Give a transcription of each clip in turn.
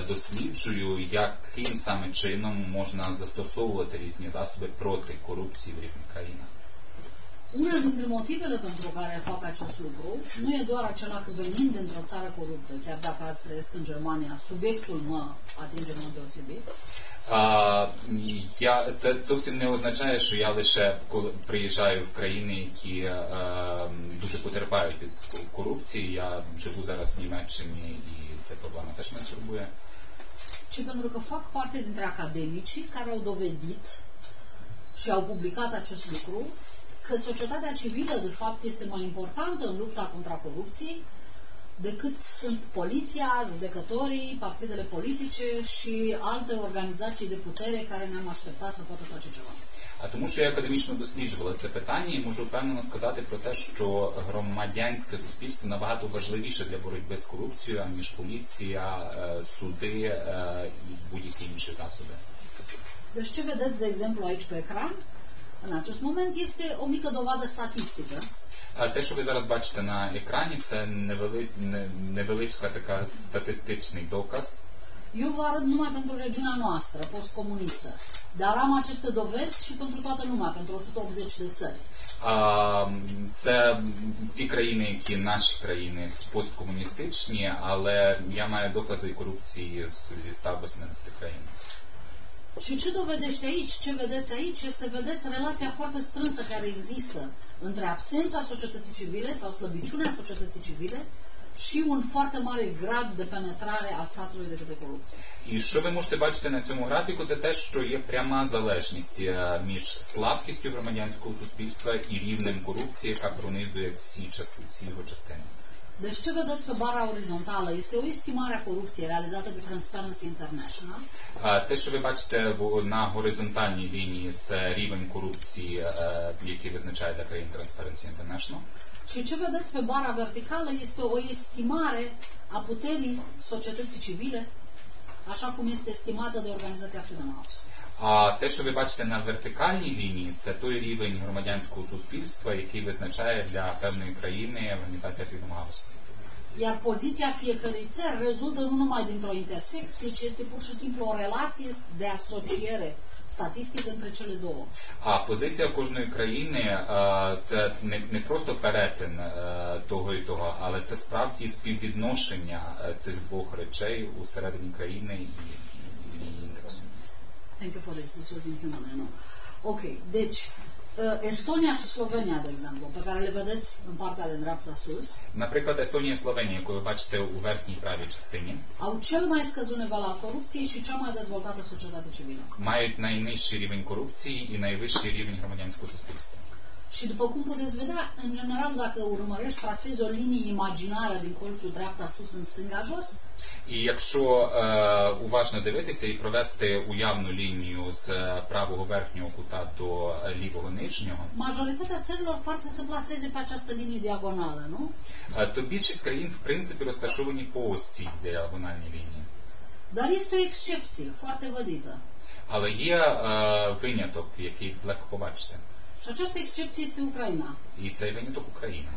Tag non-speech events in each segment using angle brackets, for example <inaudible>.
досліджую, яким саме чином можна застосовувати різні засоби проти корупції в різних країнах. Unul dintre motivele pentru care fac acest lucru nu e doar acela că venind dintr-o țară coruptă, chiar dacă azi trăiesc în Germania, subiectul mă atinge în mod deosebit, А, я, це зовсім не означає, що я лише коли приїжджаю в країни, які е, дуже потерпають від корупції. Я живу зараз в Німеччині і ця проблема теж мене турбує. Ci pentru că fac parte dintre academicii care au dovedit și au publicat acest lucru că societatea civilă de fapt este mai importantă în lupta contra corupției decât sunt poliția, judecătorii, partidele politice și alte organizații de putere care ne-am așteptat să poată face ceva. А тому, що я академічно досліджувала це питання, і можу впевнено сказати про те, що громадянське суспільство набагато важливіше для боротьби з корупцією, ніж поліція, суди і будь-які інші засоби. Deci ce vedeți, de exemplu, aici pe ecran, în acest moment, este o mică dovadă statistică те, що ви зараз бачите на екрані, це невели... не- невеличка така статистичний доказ. Eu vă arăt numai pentru regiunea noastră, postcomunistă. Dar am aceste dovezi și pentru toată lumea, pentru 180 de țări. А, це ті країни, які наші країни посткомуністичні, але я маю докази корупції зі 180 країн. Și ce dovedește aici, ce vedeți aici, este, vedeți, relația foarte strânsă care există între absența societății civile sau slăbiciunea societății civile și un foarte mare grad de penetrare a statului de către corupție. І що ви можете бачити на цьому графіку, це те, що є пряма залежність е, між слабкістю громадянського суспільства і рівнем корупції, яка пронизує всі часи, всі його частини. Deci ce vedeți pe bara orizontală este o estimare a corupției realizată de Transparency International Те, що ви бачите на горизонтальній лінії, це рівень корупції, е, який визначає для країн Transparency International. și ce vedeți pe bara verticală este o estimare a puterii societății civile așa cum este estimată de organizația Freedom House. А те, що ви бачите на вертикальній лінії, це той рівень громадянського суспільства, який визначає для певної країни організація Freedom House. Iar poziția fiecărei țări rezultă nu numai dintr-o intersecție, ci este pur și simplu o relație de asociere statistică între cele două. А позиція кожної країни е, це не, не просто перетин е, того і того, але це справді співвідношення е, цих двох речей усередині країни і і інтересу. Thank you for this. This was inhuman, I know. Ok, deci uh, Estonia și Slovenia, de exemplu, pe care le vedeți în partea de dreapta sus, Наприклад, Естонія і Словенія, яку ви бачите у верхній правій частині, au cel mai scăzut nivel al corupției și cea mai dezvoltată societate civilă. мають найнижчий рівень корупції і найвищий рівень громадянського суспільства. Și după cum puteți vedea, în general, dacă urmărești, trasezi o linie imaginară din colțul dreapta sus în stânga jos, І якщо е, уважно дивитися і провести уявну лінію з правого верхнього кута до лівого нижнього, majoritatea țărilor par să se placeze pe această linie diagonală, nu? е, то більшість країн в принципі розташовані по ось цій діагональній лінії. Dar este o excepție foarte vădită. Але є е, виняток, який легко побачити. Și această excepție este Ucraina. І цей виняток Україна.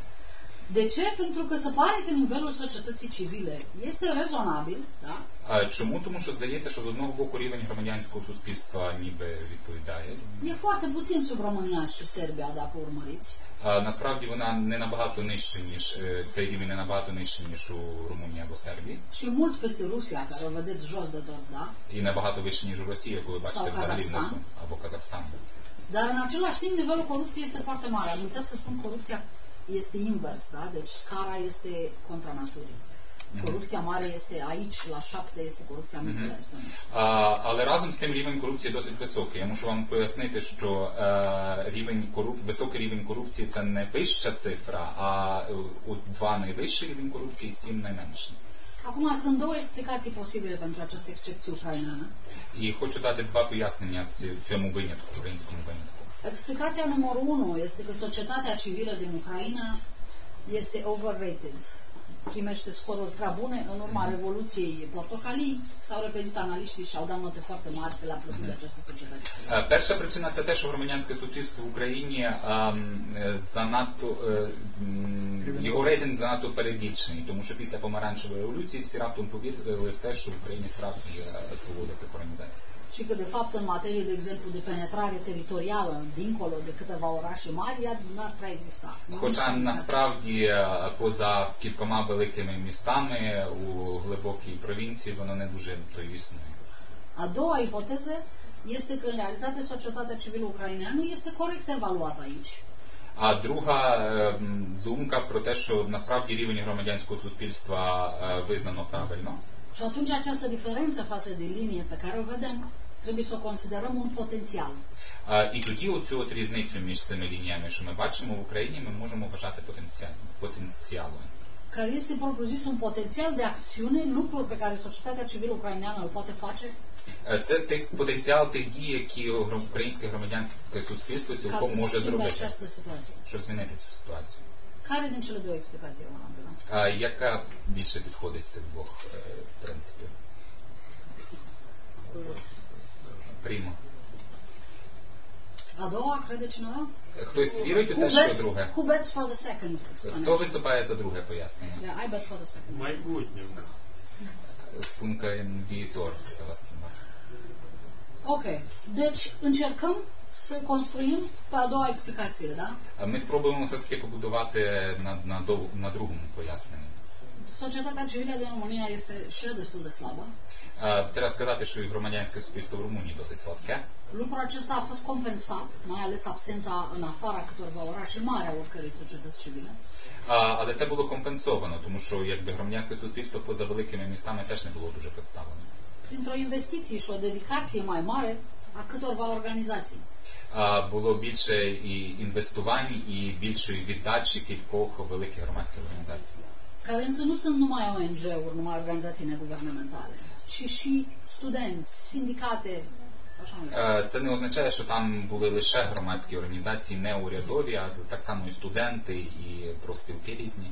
De ce? Pentru că se pare că nivelul societății civile este rezonabil, da? А Чому? Тому що здається, що з одного боку рівень громадянського суспільства ніби відповідає. E foarte puțin sub România și Serbia, dacă urmăriți. А насправді вона не набагато нижче, ніж е, цей рівень не набагато нижче, ніж у Румунії або Сербії. Și mult peste Rusia, care o vedeți jos de tot, da? І набагато вище, ніж у Росії, яку ви бачите Sau взагалі Казахстан. внизу, або Казахстан. Dar în același timp nivelul corupției este foarte mare. Am uitat să spun corupția este invers, da? Deci scara este contra naturii. Corupția mare este aici, la șapte, este corupția mică la Estonia. А, але разом з тим рівень корупції досить високий. Я мушу вам пояснити, що е, рівень коруп... високий рівень корупції це не вища цифра, а е, у два найвищий рівень корупції, сім найменший. Acum sunt două explicații posibile pentru această excepție ucraineană. І хочу дати два пояснення ці- цьому винятку, українському винятку. Explicația numărul unu este că societatea civilă din Ucraina este overrated. Primește scoruri prea bune. În urma Revoluției Portocalii s-au repezit analiștii și au dat note foarte mari pe la plăcut de această societate. Перша причина це те, що громадянське суспільство в Україні е, занадто е, м, його рейтинг занадто перебільшений, тому що після помаранчевої революції всі раптом повірили в те, що в Україні справді свобода цих організацій. Și că, de fapt, în materie, de exemplu, de penetrare teritorială, dincolo de câteva orașe mari, ea n-ar prea exista. Хоча насправді е, поза кількома великими містами у глибокій провінції воно не дуже то існує. A doua ipoteză este că, în realitate, societatea civilă ucraineană este corect evaluată aici. А друга е, думка про те, що насправді рівень громадянського суспільства е, визнано правильно. Și atunci această diferență față de linie pe care o vedem, trebuie să o considerăm un potențial. І тоді оцю от різницю між цими лініями, що ми бачимо в Україні, ми можемо вважати потенціалом. care este propriu-zis un potențial de acțiune, lucruri pe care societatea civilă ucraineană îl poate face Е, Це тих потенціал тих дій, які українське громадянське суспільство цілком може зробити, щоб змінити цю ситуацію. Care din cele două explicații e valabilă? Яка більше підходить з цих двох е, принципів? A cineva? Хтось вірить у Who те, що bets, друге? who bets for the second Хто виступає за друге пояснення? Yeah, I bet for the second. майбутньому. Spun că în viitor se va schimba. Ok, deci încercăm să construim pe a doua explicație, da? Ми спробуємо все-таки побудувати на, на, дов- на другому поясненні. Societatea civilă din România este și ea destul de slabă. Е, Треба сказати, що і громадянське суспільство в Румунії досить слабке. Lucrul acesta a fost compensat, mai ales absența în afara câtorva orașe mari a oricărei societăți civile. А, Але це було компенсовано, тому що якби громадянське суспільство поза великими містами теж не було дуже представлено. Printr-o investiție și o dedicație mai mare a câtorva organizații. А, Було більше і інвестувань, і більшої віддачі кількох великих громадських організацій. care însă nu sunt numai ONG-uri, numai organizații neguvernamentale, ci și studenți, sindicate, așa mai departe. Е, Це не означає, що там були лише громадські організації, не урядові, а так само і студенти, і профспілки різні.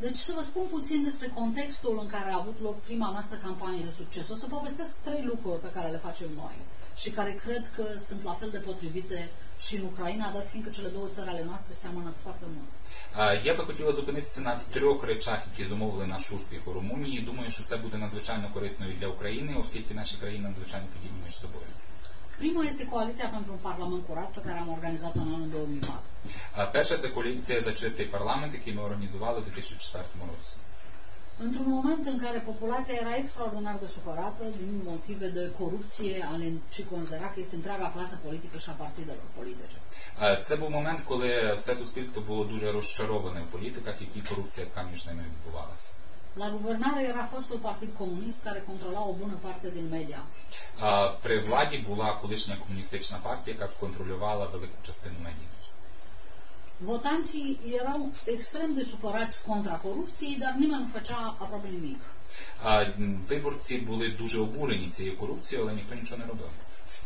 Deci să vă spun puțin despre contextul în care a avut loc prima noastră campanie de succes. O să povestesc trei lucruri pe care le facem noi Și care cred că sunt la fel de potrivite și în Ucraina, dat fiindcă cele două țări ale noastre seamănă foarte mult. Я би хотіла зупинитися на трьох речах, які зумовили наш успіх у Румунії. Думаю, що це буде надзвичайно корисною для України, оскільки наші країни надзвичайно подібні між собою. Prima este Coaliția pentru un Parlament Curat pe care am organizat-o în anul 2004. Е, Перша це коаліція за чистий парламент, який ми організували у 2004 році. Într-un moment în care populația era extraordinar de supărată din motive de corupție ale ce considera că este întreaga clasă politică și a partidelor politice. Е, Це був момент, коли все суспільство було дуже розчароване в політиках, які корупція яка між ними відбувалася. La guvernare era fostul partid comunist care controla o bună parte din media. А При владі була колишня комуністична партія, яка контролювала велику частину медіа. Votanții erau extrem de supărați contra corupției, dar nimeni nu făcea aproape nimic. А, Виборці були дуже обурені цією корупцією, але ніхто нічого не робив.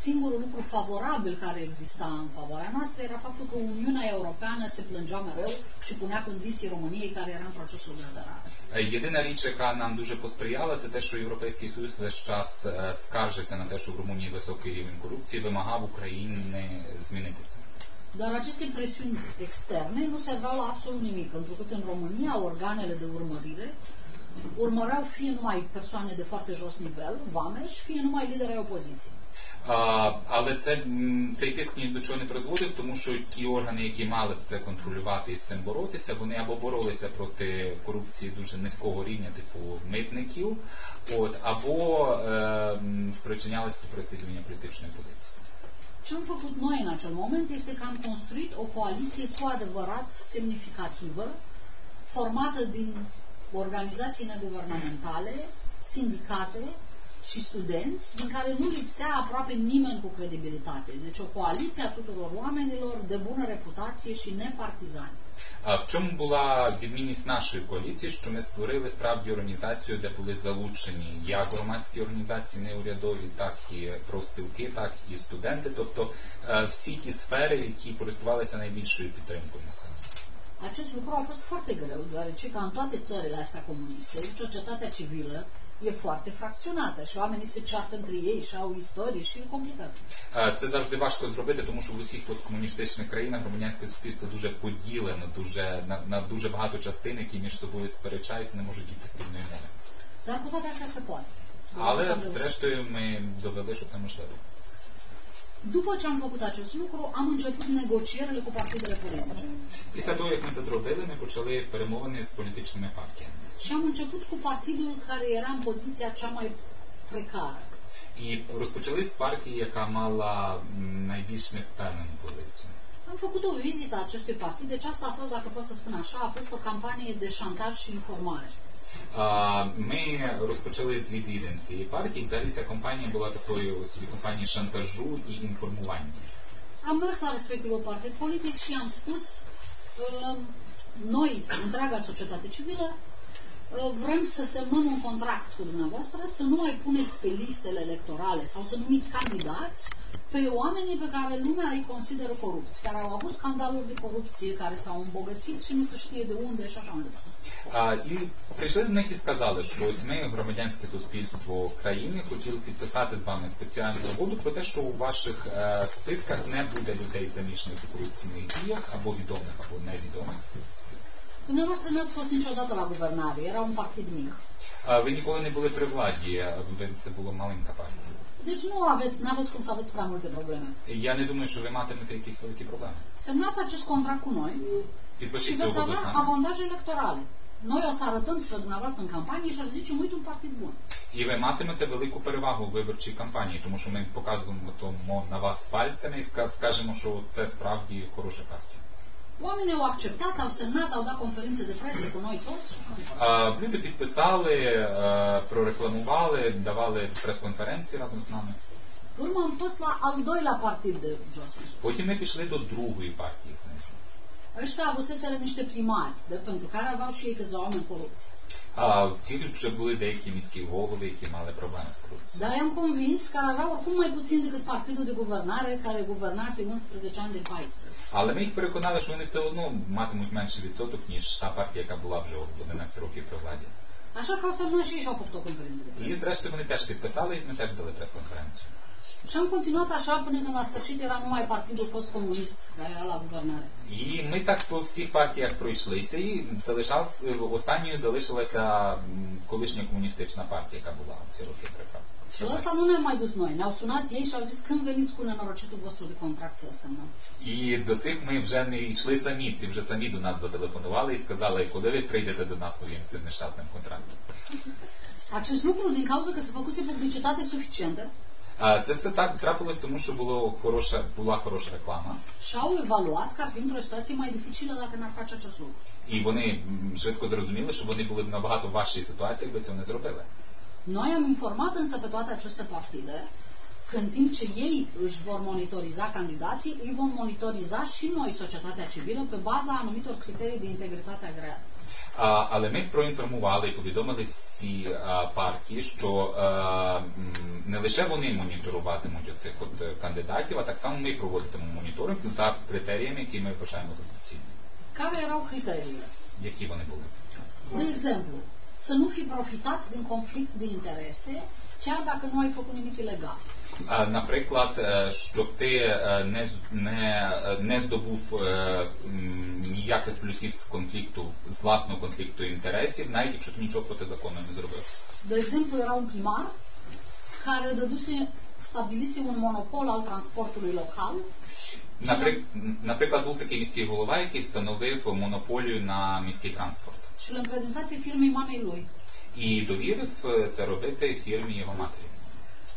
Singurul lucru favorabil care exista în favoarea noastră era faptul că Uniunea Europeană se plângea mereu și punea condiții României care era în procesul de aderare. Е, Єдина річ, яка нам дуже посприяла, це те, що Європейський Союз весь час е, скаржився на те, що в Румунії високий рівень корупції, вимагав України змінити це. Dar aceste presiuni externe nu serveau la absolut nimic, pentru că în România organele de urmărire urmăreau fie numai persoane de foarte jos nivel, vameși, fie numai lideri ai opoziției. А, але це, цей тиск ні до чого не призводив, тому що ті органи, які мали б це контролювати і з цим боротися, вони або боролися проти корупції дуже низького рівня, типу митників, от, або е, спричинялися до переслідування політичної позиції. Ce am făcut noi în acel moment este că am construit o coaliție cu adevărat semnificativă, formată din organizații neguvernamentale, sindicate și studenți, din care nu lipsea aproape nimeni cu credibilitate. Deci o coaliție a tuturor oamenilor de bună reputație și nepartizani. А в чому була відмінність нашої коаліції, що ми створили справді організацію, де були залучені як громадські організації неурядові, так і профспілки, так і студенти, тобто е, всі ті сфери, які користувалися найбільшою підтримкою населення. Acest lucru a fost foarte greu, deoarece ca în toate țările astea comuniste, societatea civilă e foarte fracționată și oamenii se ceartă între ei și au istorie și e complicat. Це завжди важко зробити, тому що в усіх посткомуністичних країнах громадянське суспільство дуже поділено, дуже на, на дуже багато частин, які між собою сперечаються, не можуть дійти спільної мови. Dar cu toate astea se poate. Але зрештою ми довели, що це можливо. După ce am făcut acest lucru, am început negocierile cu partidele politice. Після того, як ми це зробили, ми почали перемовини з політичними партіями. Și am început cu partidul care era în poziția cea mai precară. І розпочали з партії, яка мала м, найбільш невпевнену позицію. Am făcut o vizită a acestui partid, deci asta a fost, dacă pot să spun așa, a fost o campanie de șantaj și informare. А, Ми розпочали з відвідин цієї партії. Взагалі ця компанія була такою собі компанією шантажу і інформування. Am mers la respectivul partid politic și am spus, uh, noi, întreaga societate civilă, uh, vrem să semnăm un contract cu dumneavoastră, să nu mai puneți pe listele electorale sau să numiți candidați pe oamenii pe care lumea îi consideră corupți, care au avut scandaluri de corupție, care s-au îmbogățit și nu se știe de unde și așa mai. А, І прийшли до них і сказали, що ось ми, громадянське суспільство країни, хотіли підписати з вами спеціальну угоду про те, що у ваших е, списках не буде людей замішаних у корупційних діях або відомих, або невідомих. Dumneavoastră n-ați fost niciodată la guvernare, era un partid mic. А, Ви ніколи не були при владі, ви- це була маленька партія. Deci nu aveți, n-aveți cum să aveți prea multe probleme. Я не думаю, що ви матимете якісь великі проблеми. Semnați acest contract cu noi și Підпишіть veți угоду avea нами. avantaje electorale. Noi o să arătăm spre dumneavoastră în campanie și o să zicem, uite un partid bun. І ви матимете велику перевагу у виборчій кампанії, тому що ми показуємо тому на вас пальцями і ска- скажемо, що це справді хороша партія. Oamenii au acceptat, au semnat, au dat conferințe de presă cu noi toți și așa mai departe. А, Люди підписали, е, прорекламували, давали прес-конференції разом з nami. Pe urmă am fost la al doilea partid de jos. în sus. Потім ми пішли до другої партії знизу. Ăștia avuseseră niște primari, de, pentru care aveau și ei câțiva oameni corupți. А в ці вже були деякі міські голови, які мали проблеми з корупцією. Dar i-am convins că avea oricum mai puțin decât partidul de guvernare care guvernase 11 ani de 14. Але ми їх переконали, що вони все одно матимуть менший відсоток, ніж та партія, яка була вже 11 років при владі. Așa că au semnat și ei și au făcut o conferință de І зрештою вони теж підписали, і ми теж дали прес-конференцію. Și am continuat așa până când la sfârșit era numai partidul fost comunist care era la guvernare. І ми так по всіх партіях пройшлися, і залишав останньою залишилася колишня комуністична партія, яка була всі роки при. Și la asta nu ne-am mai dus noi. Ne-au sunat ei și au zis când veniți cu nenorocitul vostru de contract să. І до цих ми вже не йшли самі, ці вже самі до нас зателефонували і сказали, коли ви прийдете до нас своїм цим нещасним контрактом. Acest lucru din cauza că se făcuse publicitate suficientă це все так трапилось, тому що було хороша, була хороша реклама. și au evaluat că ar fi într-o situație mai dificilă dacă n-ar face acest lucru. І вони швидко зрозуміли, що вони були в набагато важчій ситуації, якби цього не зробили. Noi am informat însă pe toate aceste partide că în timp ce ei își vor monitoriza candidații, îi vom monitoriza și noi, societatea civilă, pe baza anumitor criterii de integritate agreată. Але ми проінформували і повідомили всі партії, що не лише вони моніторуватимуть оцих от е, кандидатів, а так само ми проводитимемо моніторинг за критеріями, які ми вважаємо за доцільні. Care erau criteriile? Які вони були? De exemplu, să nu fi profitat din conflict de interese, chiar dacă nu ai făcut nimic ilegal. Наприклад, е, щоб ти е, не, не, е, не здобув ніяких плюсів з конфлікту, з власного конфлікту інтересів, навіть якщо ти нічого протизаконного не зробив. De exemplu, era un primar care dăduse, stabilise un monopol al transportului local și Наприк- Наприклад, був такий міський голова, який встановив монополію на міський транспорт. și îl încredințase firmei mamei lui. І довірив це робити фірмі його матері.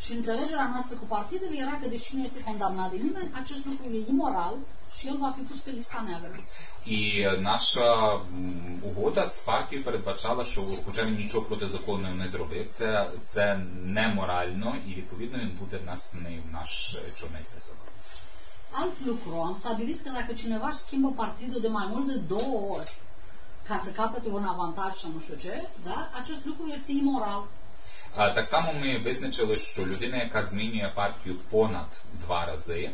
Și înțelegerea noastră cu partidele era că, deși nu este condamnat de nimeni, acest lucru e imoral și el va fi pus pe lista neagră. І наша м, угода з партією передбачала, що хоча він нічого протизаконного не зробив, це, це неморально і відповідно він буде внесений в наш е, чорний список. Alt lucru, am stabilit că dacă cineva își schimbă partidul de mai mult de două ori ca să capete un avantaj sau nu știu ce, da? acest lucru este imoral. А, Так само ми визначили, що людина, яка змінює партію понад два рази,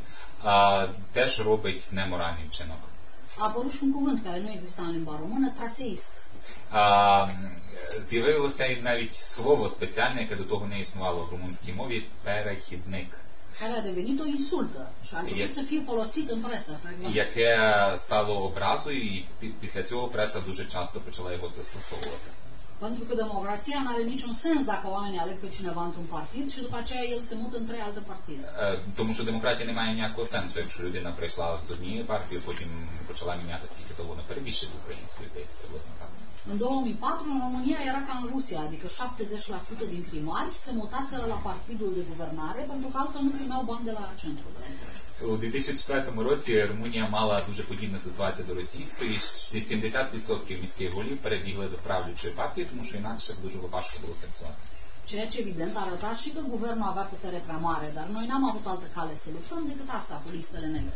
теж робить неморальний вчинок. și un cuvânt care nu exista în limba română, traseist. З'явилося й навіть слово спеціальне, яке до того не існувало в румунській мові перехідник, care a devenit o insultă și a început să fie folosit în presă. яке стало образою, і після цього преса дуже часто почала його застосовувати. Pentru că democrația nu are niciun sens dacă oamenii aleg pe cineva într-un partid și după aceea el se mută în trei alte partide. Е, Тому що демократія не має ніякого сенсу, якщо людина прийшла з однієї партії, потім почала міняти скільки завгодно перебільшити українською, здається, приблизно так. În 2004, în România era ca în Rusia, adică 70% din primari se mutaseră la partidul de guvernare pentru că altfel nu primeau bani de la centru. У 2004 році Румунія мала дуже подібну ситуацію до російської. 70% міських голів перебігли до правлячої партії, тому що інакше дуже важко було працювати. Ceea ce evident arăta și că guvernul avea putere prea mare, dar noi n-am avut altă cale să luptăm decât asta cu listele negre.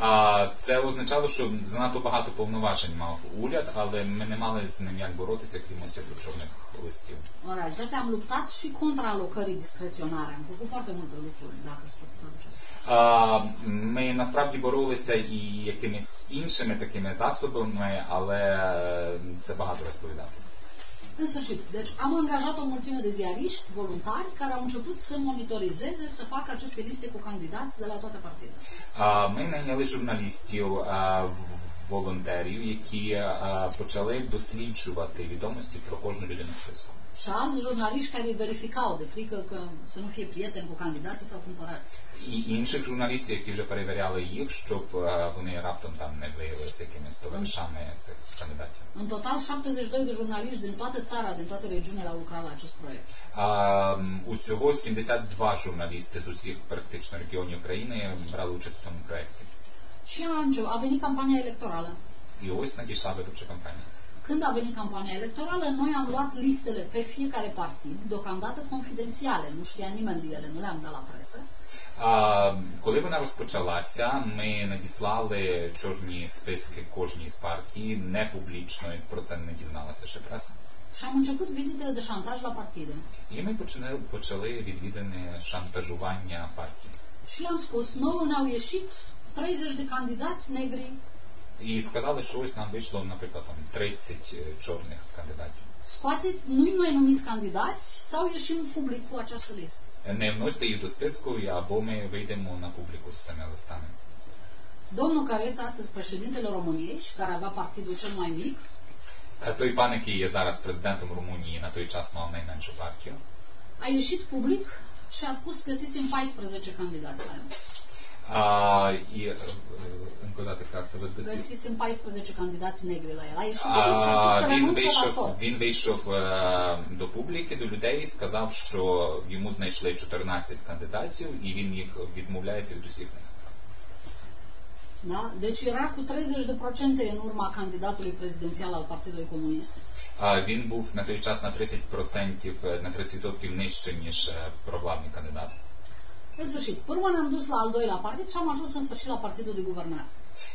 А це означало, що занадто багато повноважень мав уряд, але ми не мали з ним як боротися, крім ось цих чорних листів. În realitate am luptat și contra alocării discreționare. Am făcut foarte multe lucruri, dacă. А, Ми насправді боролися і якимись іншими такими засобами, але це багато розповідати. În sfârșit, deci am angajat o mulțime de ziariști voluntari care au început să monitorizeze, să facă aceste liste cu candidați de la toate partidele. Ми найняли журналістів, волонтерів, які почали досліджувати відомості про кожну людину в списку. Și alți jurnaliști care îi verificau de frică că să nu fie prieteni cu candidații sau cumpărați. І інших журналістів, які вже перевіряли їх, щоб вони раптом там не виявилися якимись товаришами цих кандидатів. În total, 72 de jurnaliști din toată țara, din toate regiunile au lucrat la acest proiect. М, усього 72 журналісти з усіх практично регіонів країни брали участь в цьому проєкті. Și a, a venit campania electorală. І ось надійшла виборча кампанія. Când a venit campania electorală, noi am luat listele pe fiecare partid, deocamdată confidențiale, nu știa nimeni de ele, nu le-am dat la presă. А, коли вона розпочалася, ми надіслали чорні списки кожній з партій, не публічно, і про це не дізналася ще преса. Și am început vizitele de șantaj la partide. І ми почали, почали відвідини шантажування партій. Și le-am spus, nouă ne-au ieșit 30 de candidați negri, І сказали, що ось нам вийшло, наприклад, там 30 чорних кандидатів. scoați noi noi numiți candidați sau ieșim public cu această listă. Не вносьте їх до списку, або ми вийдемо на публіку з цими листами. Domnul care este astăzi președintele României și care avea partidul cel mai mic, Е, Той пан, який є зараз президентом Румунії, на той час мав найменшу партію. a ieșit public și a spus găsiți-mi 14 candidați. А, е, încă o dată, як це виглядає? Găsiți-mi 14 candidați negri la el. A ieșit public și a spus că А, він вийшов, він вийшов е, до публіки, до людей сказав, що йому знайшли 14 кандидатів і він їх відмовляється від усіх них. Da? Deci era cu 30% în urma candidatului prezidențial al Partidului Comunist. А, він був на той час на 30%, е, на 30% нижче, ніж е, провладний кандидат. În sfârșit, pe urmă ne-am dus la al doilea partid și am ajuns în sfârșit la Partidul de Guvernare.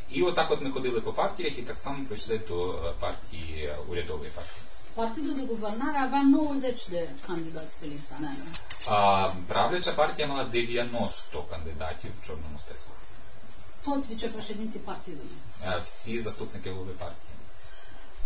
І отак от ми ходили по партіях і так само прийшли до е, партії е, урядової партії. Partidul de Guvernare avea 90 de candidați pe lista neagră. А, правляча партія мала 90 кандидатів в чорному списку. Toți vicepreședinții partidului. Е, Всі заступники голови партії.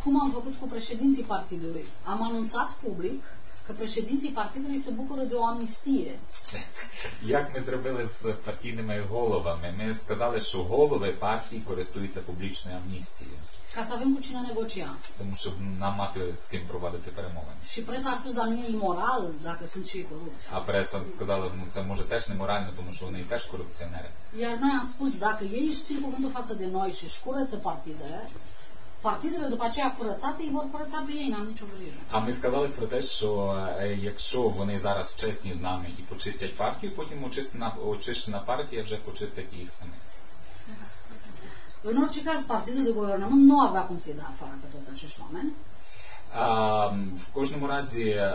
Cum am făcut cu președinții partidului? Am anunțat public că președinții partidului se bucură de o amnistie. <laughs> Як ми зробили з партійними головами? Ми сказали, що голови партій користуються публічною амністією, ca să avem cu cine negocia. тому щоб нам мати з ким проводити перемовини. Și presa a spus, dar nu e imoral dacă sunt și corupți. А преса сказала, ну це може теж неморально, тому що вони теж корупціонери. Iar noi am spus, dacă ei își țin cuvântul față de noi și își curăță partidele, partidele după aceea curățate îi vor curăța pe ei, n-am nicio grijă. А ми сказали про те, що е, якщо вони зараз чесні з нами і почистять партію, потім очистена, очищена партія вже почистить їх самих. În orice caz, partidul de guvernământ nu avea cum să-i dea afară pe toți acești oameni, А, в кожному разі е,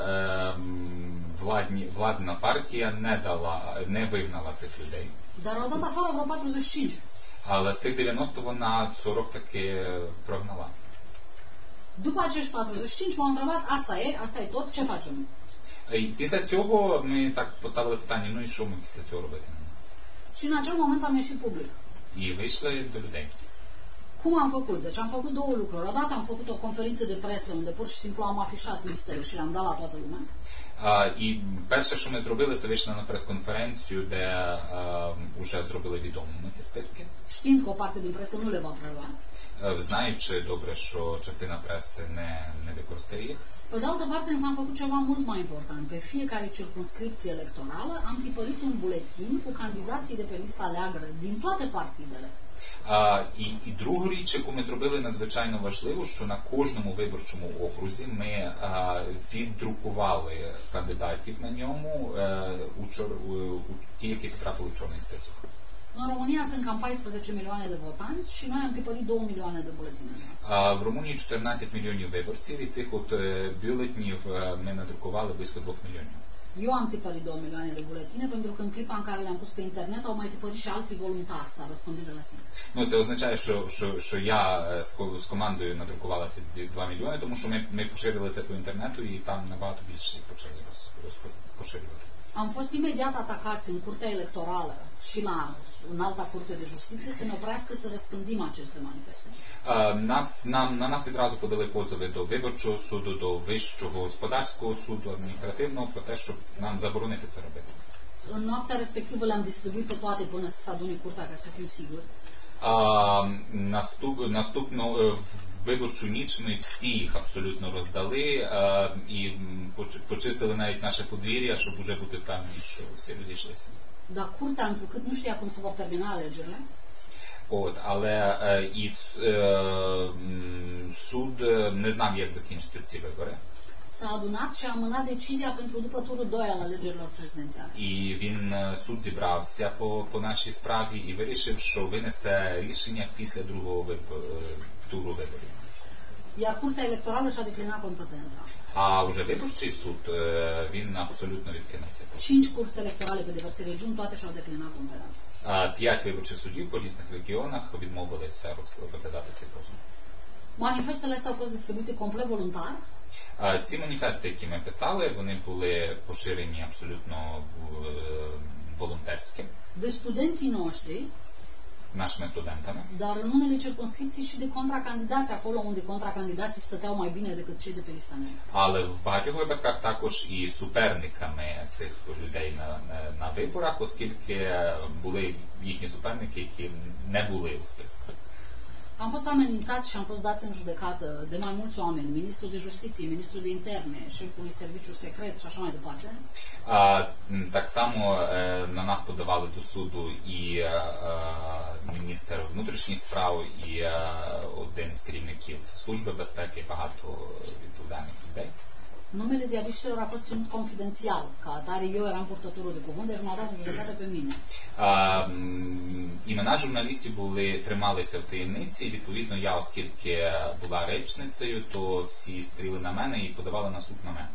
владні, владна партія не дала, не вигнала цих людей. dar au dat afară vreo 45. Але з цих 90 вона 40 таки прогнала. După acești 45 m-au întrebat, asta e, asta e tot, ce facem? І після цього ми так поставили питання, ну і що ми після цього робити? Și în acel moment am ieșit public. І вийшли до людей. Cum am făcut? Deci am făcut două lucruri. Odată am făcut o conferință de presă unde pur și simplu am afișat listele și le-am dat la toată lumea. І перше, що ми зробили, це вийшли на прес-конференцію, де вже зробили відомими ці списки, Știind că o parte va prelua. Е, знаючи добре, що частина преси не, не використає їх. Pe de altă parte, însă am făcut ceva mult mai important. Pe fiecare circunscripție electorală am tipărit un buletin cu candidații de pe lista neagră din toate partidele. А, і, і другу річ, яку ми зробили надзвичайно важливо, що на кожному виборчому окрузі ми а, віддрукували кандидатів на ньому е, у, чор, у, у ті, які потрапили в чорний список. În România sunt cam 14 milioane de votanți și noi am tipărit 2 milioane de buletine. А в Румунії 14 мільйонів виборців, і цих от бюлетнів ми надрукували близько 2 мільйонів. Eu am tipărit 2 milioane de buletine pentru că în clipa în care le-am pus pe internet au mai tipărit și alții voluntari, s-a răspândit de la sine. Ну, це означає, що, що, що я з, з командою надрукувала ці 2 мільйони, тому що ми, ми поширили це по інтернету і там набагато більше почали роз, роз, поширювати. Am fost imediat atacați în curtea electorală și la în alta curte de justiție să ne oprească să răspândim aceste manifeste. Е, Нас, нам, на нас відразу подали позови до виборчого суду, до вищого господарського суду, адміністративного, про те, щоб нам заборонити це робити. În noaptea respectivă le-am distribuit pe toate până să se adune curtea ca să fiu sigur. А, наступ, наступну е, виборчу ніч ми всі їх абсолютно роздали е, і почистили навіть наше подвір'я, щоб уже бути впевнені, що всі розійшлися. Dar curtea, întrucât cum se vor termina alegerile, От, але е, і е, суд е, не знав, як закінчаться ці вибори. s-a adunat și a amânat decizia pentru după turul 2 al alegerilor prezidențiale. І він е, суд зібрався по, по нашій справі і вирішив, що винесе рішення після другого виб- е, туру виборів. Iar curtea electorală și-a declinat competența. Вже виборчий суд е, він абсолютно відкинув це. Cinci curți electorale pe diverse regiuni, toate și-au declinat competența. П'ять виборчих судів по різних регіонах відмовилися розглядати цей позов. Manifestele astea au fost distribuite complet voluntar Ці маніфести, які ми писали, вони були поширені абсолютно е, волонтерськи de studenții noștri, нашими студентами. dar în unele circunscripții și de contracandidați, acolo unde contracandidații stăteau mai bine decât cei de pe lista neagră. Але в багатьох випадках також і суперниками цих людей на, на виборах, оскільки були їхні суперники, які не були у списках. Am fost amenințați și am fost dați în judecată de mai mulți oameni, ministrul de justiție, ministrul de interne, șeful serviciu secret și așa mai departe. А, Так само е, на нас подавали до суду і е, е, міністр внутрішніх справ, і е, один з керівників Служби безпеки, багато відповідальних людей. Numele ziariștilor a fost ținut confidențial, ca atare eu eram purtătorul de cuvânt, deci m-au dat în judecată pe mine. А, Імена журналістів були трималися в таємниці. і, Відповідно, я, оскільки була речницею, то всі стріли на мене і подавали на суд на мене.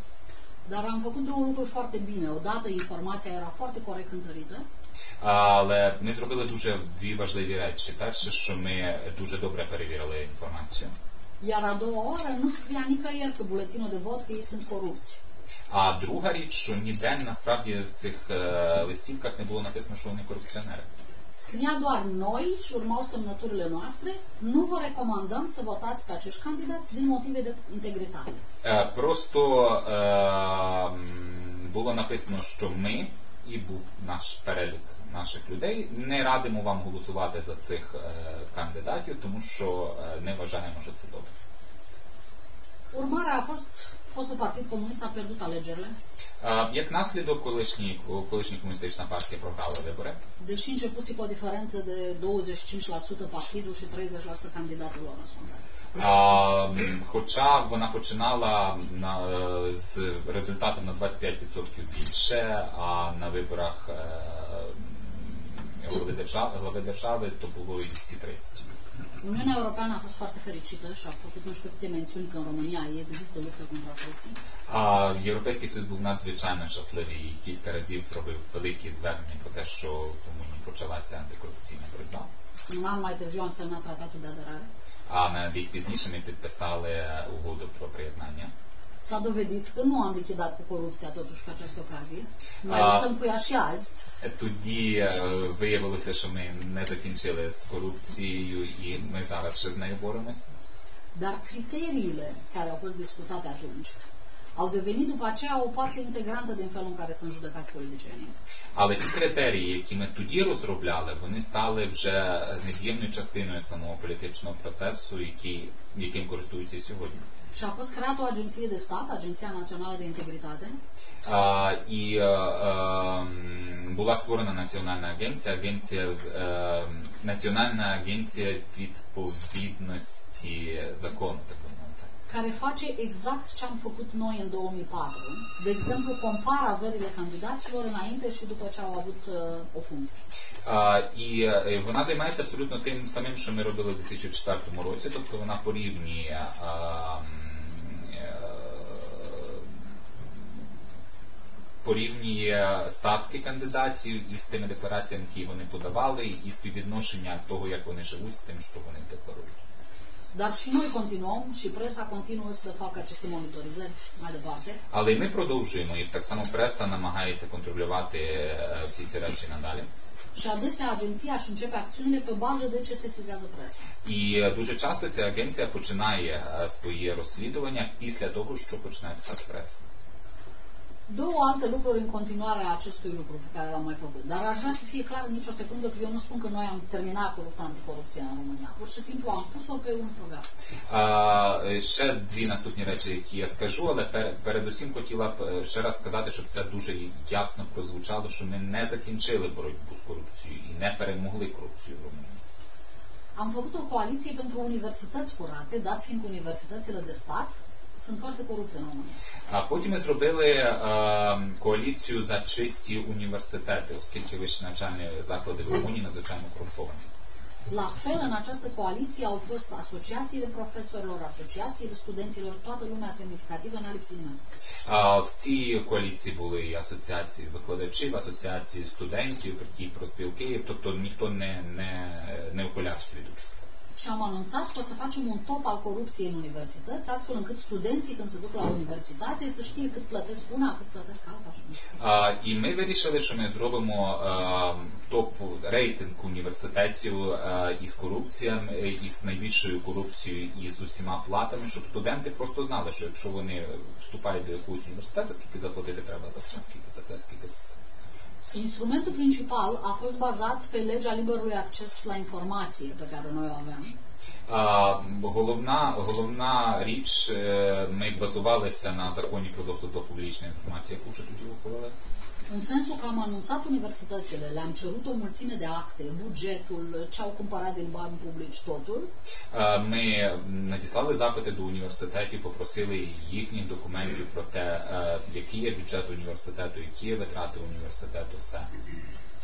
Dar am făcut două lucruri foarte bine. Odată, informația era foarte corect întărită Але ми зробили дуже дві важливі речі. Перше, що ми дуже добре перевірили інформацію. Iar a doua oară nu scria nicăieri pe buletinul de vot că ei sunt corupți. А друга річ, що ніде насправді в цих е, листівках не було написано, що вони корупціонери. Scria doar noi și urmau semnăturile noastre, nu vă recomandăm să votați pe acești candidați din motive de integritate. Е, Просто е, було написано, що ми, і був наш перелік наших людей, не радимо вам голосувати за цих е, кандидатів, тому що е, не вважаємо, що це добре. Urmarea a fost, fostul partid comunist a pierdut alegerile, Як наслідок, колишній, колишня комуністична партія програла вибори. deși începuse cu o diferență de 25% partidul și 30% candidatul lor în sondaj. А, хоча вона починала на, е, з результатом на 25% більше, а на виборах глави держави, глави держави то було і всі 30. Uniunea Europeană a fost foarte fericită și a făcut nu știu câte mențiuni că în România există luptă contra corupției. А Європейський Союз був надзвичайно щасливий і кілька разів зробив великі звернення про те, що в Румунії почалася антикорупційна боротьба. Un an mai târziu am semnat tratatul de aderare. А на рік пізніше ми підписали угоду про приєднання. S-a dovedit că nu am lichidat cu corupția totuși pe această ocazie. Mai A. luptăm cu ea și azi. Тоді е, виявилося, що ми не закінчили з корупцією і ми зараз ще з нею боремося. Dar criteriile care au fost discutate atunci au devenit după aceea o parte integrantă din felul în care sunt judecați politicienii. Але ті критерії, які ми тоді розробляли, вони стали вже невід'ємною частиною самого політичного процесу, який, яким користуються сьогодні. Și a fost creată o agenție de stat, Agenția Națională de Integritate, А, і е, е, була створена національна агенція, агенція е, Національна агенція відповідності закону, так. Care face exact ce am făcut noi în 2004. De exemplu, compară averile candidaților înainte și după ce au avut uh, o funcție. І вона займається абсолютно тим самим, що ми робили в 2004 році, тобто вона порівнює порівнює ставки кандидатів із тими деклараціями, які вони подавали, і співвідношення того, як вони живуть, з тим, що вони декларують. Dar și noi continuăm și presa continuă să facă aceste monitorizări mai departe. Але й ми продовжуємо, і так само преса намагається контролювати е, всі ці речі надалі. Și adesea agenția și începe acțiunile pe bază de ce se sizează presa. І е, дуже часто ця агенція починає е, розслідування після того, що починає писати преса. Două alte lucruri în continuare a acestui lucru pe care l-am mai făcut. Dar aș vrea să fie clar nicio secundă că eu nu spun că noi am terminat cu lupta anticorupție în România. Pur și simplu am pus-o pe un program. А, е, ще дві наступні речі, які я скажу, але пер- передусім хотіла б е, ще раз сказати, щоб це дуже ясно прозвучало, що ми не закінчили боротьбу з корупцією і не перемогли корупцію в Румунії. Am făcut o coaliție pentru universități curate, dat fiind universitățile de stat sunt foarte corupte în România. А потім ми зробили е, коаліцію за чисті університети, оскільки вищі навчальні заклади в Румунії надзвичайно корумповані. La fel, în această coaliție au fost asociațiile profesorilor, asociațiile studenților, toată lumea semnificativă n-a lipsit nimeni. В цій коаліції були і асоціації викладачів, асоціації студентів, такі профспілки, тобто ніхто не, не, не ухилявся від участі. Și am anunțat că o să facem un top al corupției în universități, astfel încât studenții, când se duc la universitate, să știe cât plătesc una, cât plătesc alta. І ми вирішили, що ми зробимо а, топ рейтинг університетів із корупціями, із найбільшою корупцією і з усіма платами, щоб студенти просто знали, що якщо вони вступають до якогось університету, скільки заплатити треба за це, скільки за це, скільки за це. Instrumentul principal a fost bazat pe legea liberului acces la informație pe care noi o aveam. Головна, головна річ, ми базувалися на законі про доступ до публічної інформації, яку вже тоді ухвалили. În sensul că am anunțat universitățile, le-am cerut o mulțime de acte, bugetul, ce au cumpărat din bani publici, totul, Е, Ми надіслали запити до університетів, попросили їхніх документів про те, е, який є бюджет університету, які є витрати університету, все.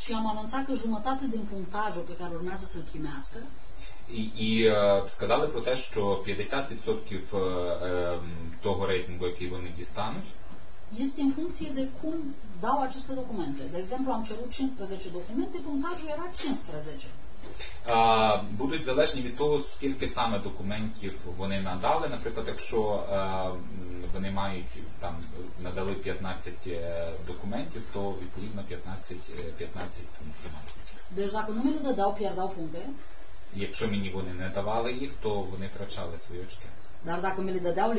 și am anunțat că jumătate din punctajul pe care urmează să-l primească. І, і е, сказали про те, що 50% е, е, того рейтингу, який вони дістануть, este în funcție de cum dau aceste documente. De exemplu, am cerut 15 documente, punctajul era 15. е, будуть залежні від того, скільки саме документів вони надали. Наприклад, якщо вони мають там надали 15 е, документів, то відповідно 15, е, 15 пунктів. Deci dacă nu mi le dădeau, pierdeau puncte, Якщо мені вони не давали їх, то вони втрачали свої очки. dar dacă mi le dădeau,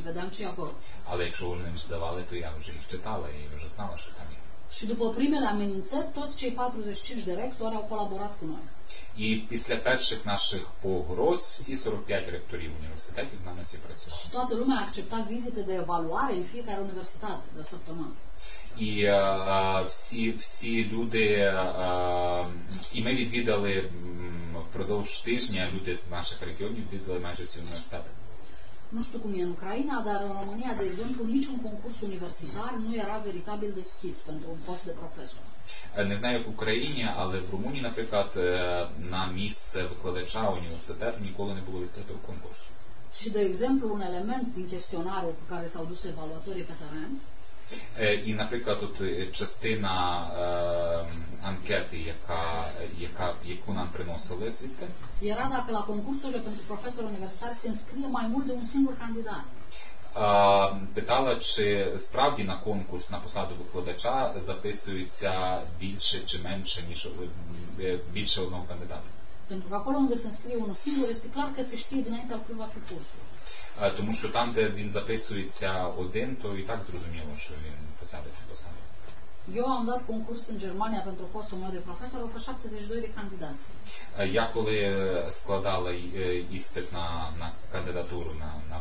e. Але якщо вони мені давали, то я вже їх читала і вже знала, що там є. Și după primele amenințări, toți cei 45 de rectori au colaborat cu noi. І після перших наших погроз всі 45 ректорів університетів з нами Și toată lumea a acceptat vizite de evaluare în fiecare universitate de o săptămână. І е, всі, всі люди, е, і ми відвідали впродовж тижня, люди з наших регіонів відвідали майже всі університети. Nu știu cum e în Ucraina, dar în România, de exemplu, niciun concurs universitar nu era veritabil deschis pentru un post de profesor. Е, Не знаю, як в Україні, але в Румунії, наприклад, е, на місце викладача університету ніколи не було відкритого конкурсу. Și, de exemplu, un element din chestionarul cu care s-au dus evaluatorii pe teren Е, І, наприклад, тут е, частина е, анкети, яка, яка, яку нам приносили звідти, era dacă la concursurile pentru profesori universitari se înscrie mai mult de un singur candidat. Питала, чи справді на конкурс на посаду викладача записується більше чи менше, ніж е, більше одного кандидата. Pentru că acolo unde se înscrie unul singur, este clar că se știe dinainte al cui va fi cursul. Тому що там, де він записується один, то і так зрозуміло, що він посаде цю посаду. Eu am dat concurs în Germania pentru postul meu de profesor, au fost 72 de candidați. Я коли складала іспит на, на кандидатуру на, на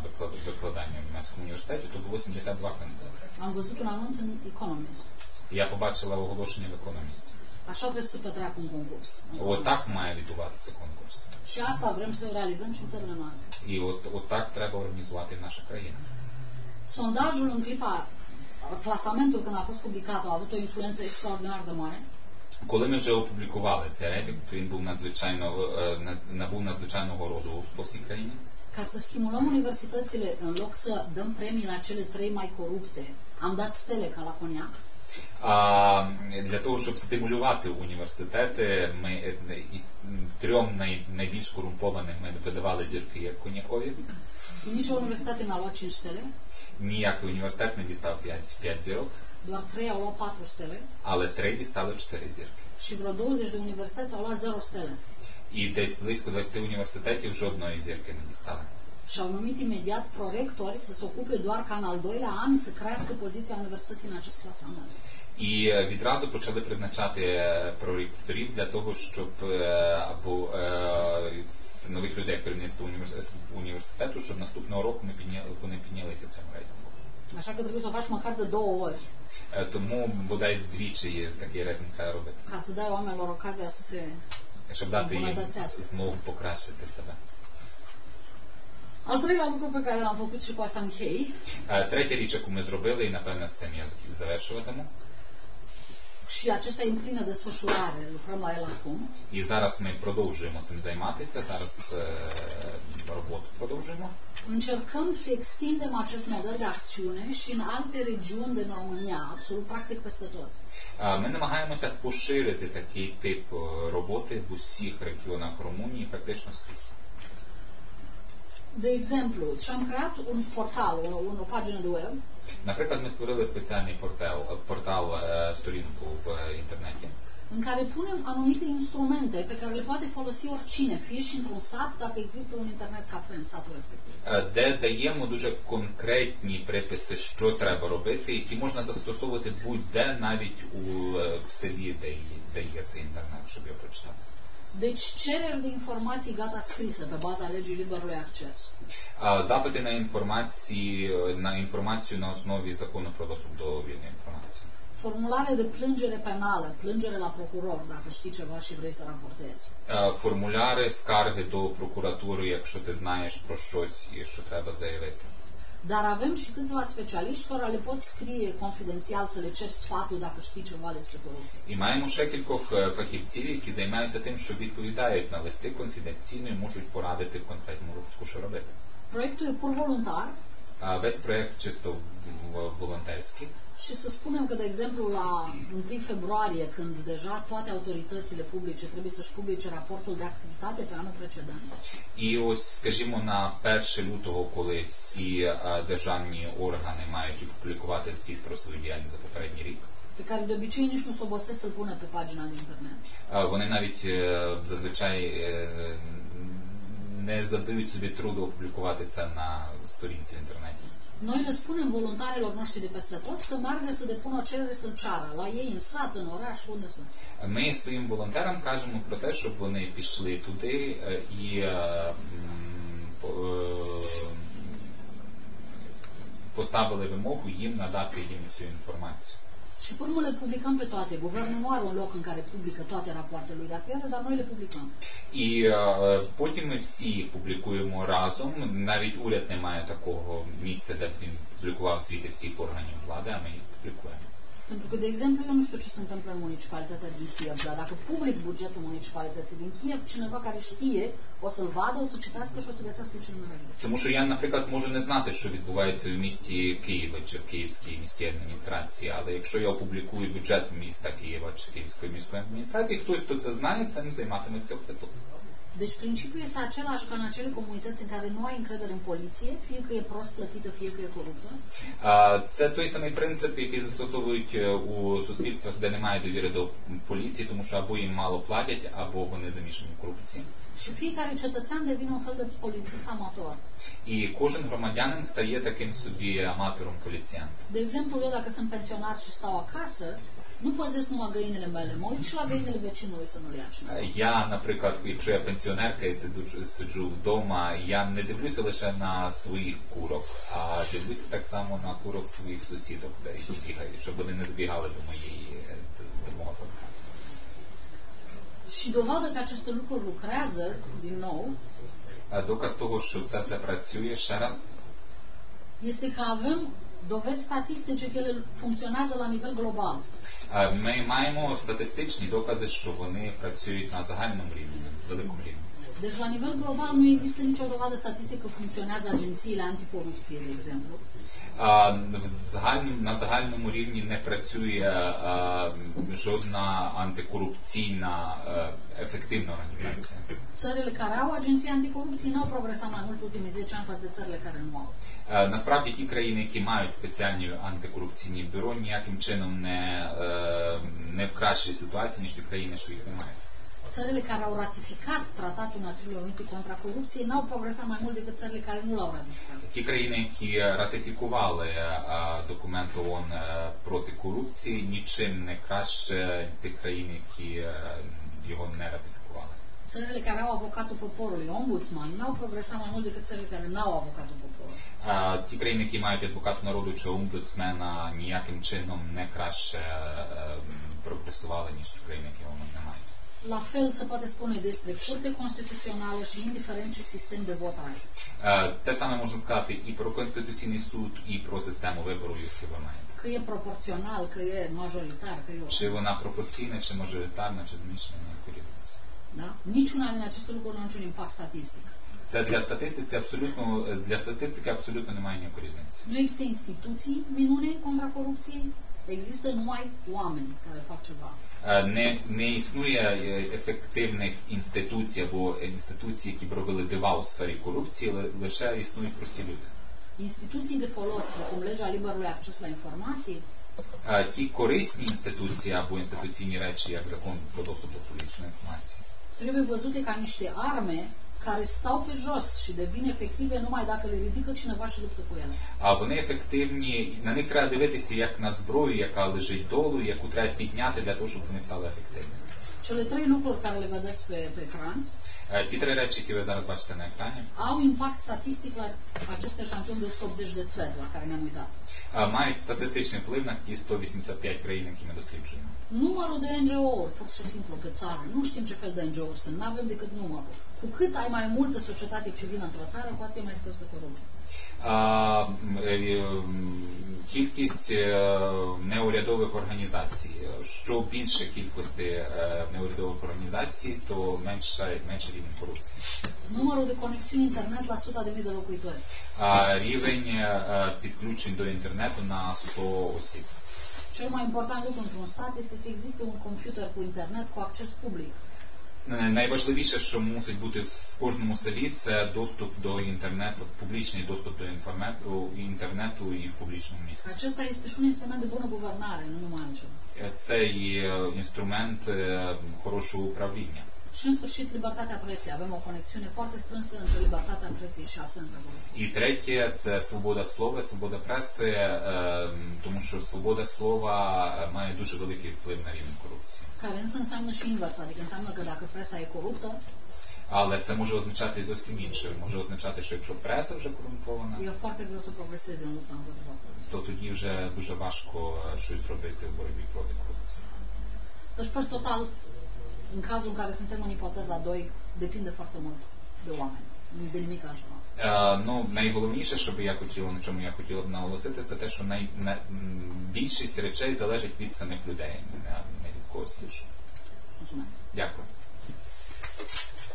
викладання в німецькому університеті, то було 72 кандидати. Am văzut un anunț în Economist. Я побачила оголошення в економісті. Așa trebuie să se petreacă un concurs. Отак має відбуватися конкурс. Și asta vrem să realizăm și în țările noastre. І от, от так треба організувати в наша країна. Sondajul în clipa, clasamentul când a fost publicat, a avut o influență extraordinar de mare. Коли ми вже опублікували цей рейтинг, то він був надзвичайно е, на- набув надзвичайного розголосу по всій країні. Ca să stimulăm universitățile, în loc să dăm premii la cele trei mai corupte, am dat stele ca la coniac. А для того, щоб стимулювати університети, ми е, трьом найбільш корумпованим ми видавали зірки як o universitate n-a luat 5 stele, Ніякий університет не дістав 5, 5 зірок, doar 3 au luat 4 stele але три дістали 4 зірки. și vreo 20 de universități au luat 0 stele. І десь близько 20 університетів жодної зірки не дістали. Și au numit imediat prorectori să se ocupe doar ca în al doilea an să crească poziția universității în acest clasament. І е, відразу почали призначати е, проректорів для того, щоб е, або нових людей керівництво університету, щоб наступного року ми підняли, вони піднялися в цьому рейтингу. Așa că trebuie să o faci măcar de două ori, Тому бодай двічі є такий рейтинг треба робити, ca să dai oamenilor ocazia să se... щоб дати їм змогу покращити себе. Al treilea lucru pe care l-am făcut și cu asta închei, Е, Третя річ, яку ми зробили, і напевне з цим я завершуватиму. și acesta e în plină desfășurare, lucrăm la el acum, І зараз ми продовжуємо цим займатися. Зараз е, роботу продовжуємо. încercăm să extindem acest model de acțiune și în alte regiuni din România, absolut practic peste tot. Ми намагаємося поширити такий тип е, роботи в усіх регіонах Румунії, практично скрізь. De exemplu, și-am creat un portal, o, o pagină de web, Наприклад, ми створили спеціальний портал, портал сторінку в інтернеті, în care punem anumite instrumente pe care le poate folosi oricine, fie și într-un sat, dacă există un internet cafe în satul respectiv. де даємо дуже конкретні приписи, що треба робити, які можна застосовувати будь-де, навіть у селі, де є цей інтернет, щоб його прочитати. Deci cereri de informații gata scrise pe baza legii liberului acces. А, Запити на інформації на інформацію на основі закону про доступ до вільної інформації. Formulare de plângere penală, plângere la procuror, dacă știi ceva și vrei să raportezi. Е, Формуляри скарги до прокуратури, якщо ти знаєш про щось і що треба заявити. Dar avem și câțiva specialiști care le pot scrie confidențial să le ceri sfatul dacă știi ceva despre corupție. И маємо ще кількох фахівців, які займаються тим, що відповідають на листи конфіденційно і можуть порадити в конкретному випадку, що робити. Proiectul є pur voluntar Весь проєкт чисто волонтерський. Și să spunem că, de exemplu, la 1 februarie, când deja toate autoritățile publice trebuie să-și publice raportul de activitate pe anul precedent, І ось, скажімо, на 1 лютого, коли всі е, державні органи мають опублікувати звіт про свою діяльність за попередній рік, pe care de obicei nici nu se obosesc să-l pună pe pagina de internet. е, вони навіть е, зазвичай е, не задають собі труду опублікувати це на сторінці в інтернеті. Noi le spunem voluntarilor noștri de peste tot să meargă să depună o cerere să-l ceară, la ei în sat, în oraș, unde sunt. Ми своїм волонтерам кажемо про те, щоб вони пішли туди е, і е, м, е, поставили вимогу їм надати їм цю інформацію. Și pe urmă le publicăm pe toate. Guvernul nu are un loc în care publică toate rapoartele lui de dar noi le publicăm. І потім ми всі публікуємо разом. Навіть уряд не має такого місця, де б він публікував звіти всіх органів влади, а ми їх публікуємо. Pentru că, de exemplu, eu nu știu ce se întâmplă în municipalitatea din Kiev, dar dacă public bugetul municipalității din Kiev, cineva care știe o să-l vadă, o să citească și o să găsească ce nu merge. Тому що я, наприклад, можу не знати, що відбувається в місті Києва чи в Київській міській адміністрації, але якщо я опублікую бюджет міста Києва чи Київської міської адміністрації, хтось, хто це знає, цим займатиметься в Deci principiul este același ca în acele comunități în care nu ai încredere în poliție, fie că e prost plătită, fie că e coruptă. А, Це той самий принцип, який застосовують е, у суспільствах, де немає довіри до поліції, тому що або їм мало платять, або вони замішані в корупції. Și fiecare cetățean devine un fel de polițist amator. І кожен громадянин стає таким собі аматором поліціян. De exemplu, eu dacă sunt pensionar și stau acasă, nu păzesc numai găinile mele, mă uit și la găinile vecinului să nu le ia cineva. Я, наприклад, якщо я пенсіонерка і сиджу, сиджу вдома, я не дивлюся лише на своїх курок, а дивлюся так само на курок своїх сусідок, де які бігають, щоб вони не збігали до моєї до мого садка. Și dovadă că aceste lucruri lucrează, din nou, Доказ того, що це все працює ще раз, este că avem dovezi statistice că ele funcționează la nivel global. Ми маємо статистичні докази, що вони працюють на загальному рівні, великому рівні. Deci, la nivel global, nu există nicio dovadă statistică funcționează agențiile anticorupție, de exemplu. На загальному рівні не працює жодна антикорупційна е, ефективна організація. Țările care au agenții anticorupție n-au progresat mai mult ultimii 10 ani față țările care nu au. Е, Насправді ті країни, які мають спеціальні антикорупційні бюро, ніяким чином не, е, не в кращій ситуації, ніж ті країни, що їх не мають. Țările care au ratificat Tratatul Națiunilor Unite contra corupției n-au progresat mai mult decât țările care nu l-au ratificat. Ті країни, які ратифікували е, документ ООН е, проти корупції, нічим не краще тих країн, які е, його не ратифікували. Țările care au avocatul poporului, ombudsman, n-au progresat mai mult decât țările care n-au avocatul poporului. Ті країни, які мають адвоката народу чи омбудсмена, ніяким чином не краще е, прогресували, ніж ті країни, які його не мають. La fel se poate spune despre Curte Constituțională și indiferent ce sistem de vot ai. Е, Те саме можна сказати і про Конституційний суд, і про систему вибору, яку ви маєте. Că e proporțional, că e majoritar, că e o... Чи вона пропорційна, чи мажоритарна, чи змішана, яку різниця. Da? Niciuna din aceste lucruri nu are niciun impact statistic. Це для статистики абсолютно для статистики абсолютно немає ніякої різниці. Nu există instituții minune contra corupției, Există numai oameni care fac ceva. Е, Не, не існує е, ефективних інституцій або інституцій, які б робили дива у сфері корупції, ли- лише існують прості люди. Instituții de folos, precum legea liberului acces la informații, Е, Ті корисні інституції або інституційні речі, як закон про доступ до публічної інформації, trebuie văzute ca niște arme care stau pe jos și devin efective numai dacă le ridică cineva și luptă cu ele. а вони ефективні. На них треба дивитися як на зброю, яка лежить долу, яку треба підняти для того, щоб вони стали ефективними. Cele trei lucruri care le vedeți pe, pe ecran Е, Ті три речі, які ви зараз бачите на екрані, au impact statistic la acest eșantion de 180 de țări la care ne-am uitat. е, мають статистичний вплив на ті 185 країн, які ми досліджуємо. Numărul de NGO-uri, pur și simplu, pe țară, nu știm ce fel de NGO-uri sunt, nu avem decât numărul. Cu cât ai mai multă societate civilă într-o țară, cu atât e mai scăzută corupție. А, м, е, м, Кількість е, неурядових організацій. Що більше кількості е, неурядових організацій, то менше, менше рівень корупції. Numărul de conexiuni internet la 100 de mii de locuitori. А рівень е, підключень до інтернету на 100 осіб. Cel mai important lucru într-un sat este să existe un computer cu internet cu acces public. Найважливіше, що мусить бути в кожному селі, це доступ до інтернету, публічний доступ до інформету, інтернету і в публічному місці. Acesta este și un instrument de bună guvernare, nu numai altceva. Це і інструмент е, хорошого управління. Și în sfârșit, libertatea presei. Avem o conexiune foarte strânsă între libertatea presei și absența corupției. І третє це свобода слова, свобода преси, е, тому що свобода слова е, має дуже великий вплив на рівень корупції. Care însă înseamnă și invers, adică înseamnă că dacă presa e coruptă, Але це може означати і зовсім інше. Може означати, що якщо преса вже корумпована, e то тоді вже дуже важко е, щось зробити в боротьбі проти корупції. Deci, pe total, în cazul în care suntem în ipoteza 2, depinde foarte mult de oameni, de nimic altceva. Е, Ну, найголовніше, що би я хотіла, на чому я хотіла б наголосити, це те, що най, на, більшість речей залежить від самих людей, не, не від когось іншого. Дякую.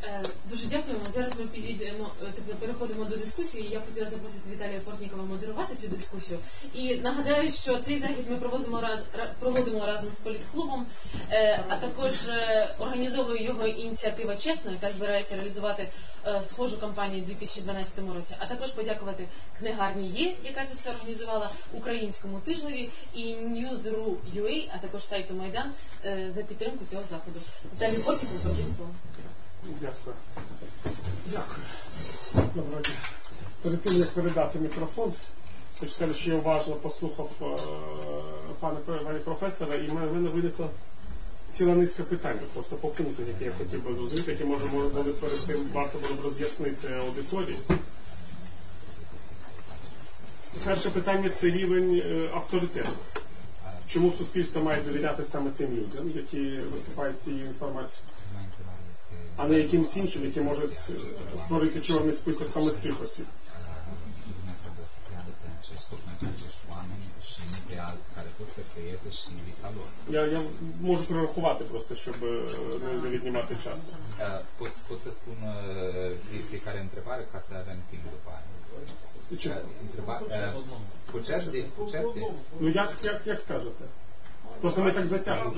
Е, Дуже дякуємо. Зараз ми підійдемо, е, тепер переходимо до дискусії. Я хотіла запросити Віталія Портнікова модерувати цю дискусію. І нагадаю, що цей захід ми ра- проводимо разом з політклубом, е, а також організовує його ініціатива Чесно, яка збирається реалізувати схожу кампанію у 2012 році, а також подякувати книгарні Є, яка це все організувала, українському тижневі і News.ru.ua, а також сайту Майдан за підтримку цього заходу. Віталій Портніков, поділю слово. Дякую. Дякую. Доброго дня. Перед тим, як передати мікрофон, хочу сказати, що я уважно послухав е, пана професора, і в мене виникла ціла низка питань, просто по пункту, які я хотів би розуміти, які може буде перед цим варто було б роз'яснити аудиторії. Перше питання це рівень е, авторитету. Чому суспільство має довіряти саме тим людям, які виступають з цією інформацією? А не якимсь іншим, які можуть е, створити чорний список саме з цих осіб. Я, я можу перерахувати просто, щоб е, не, не віднімати час. Pot, pot să spun fiecare întrebare ca să avem timp după aia. Чи- Întreba, По черзі, по черзі. Ну як, як, як скажете? Просто ми так затягнемо.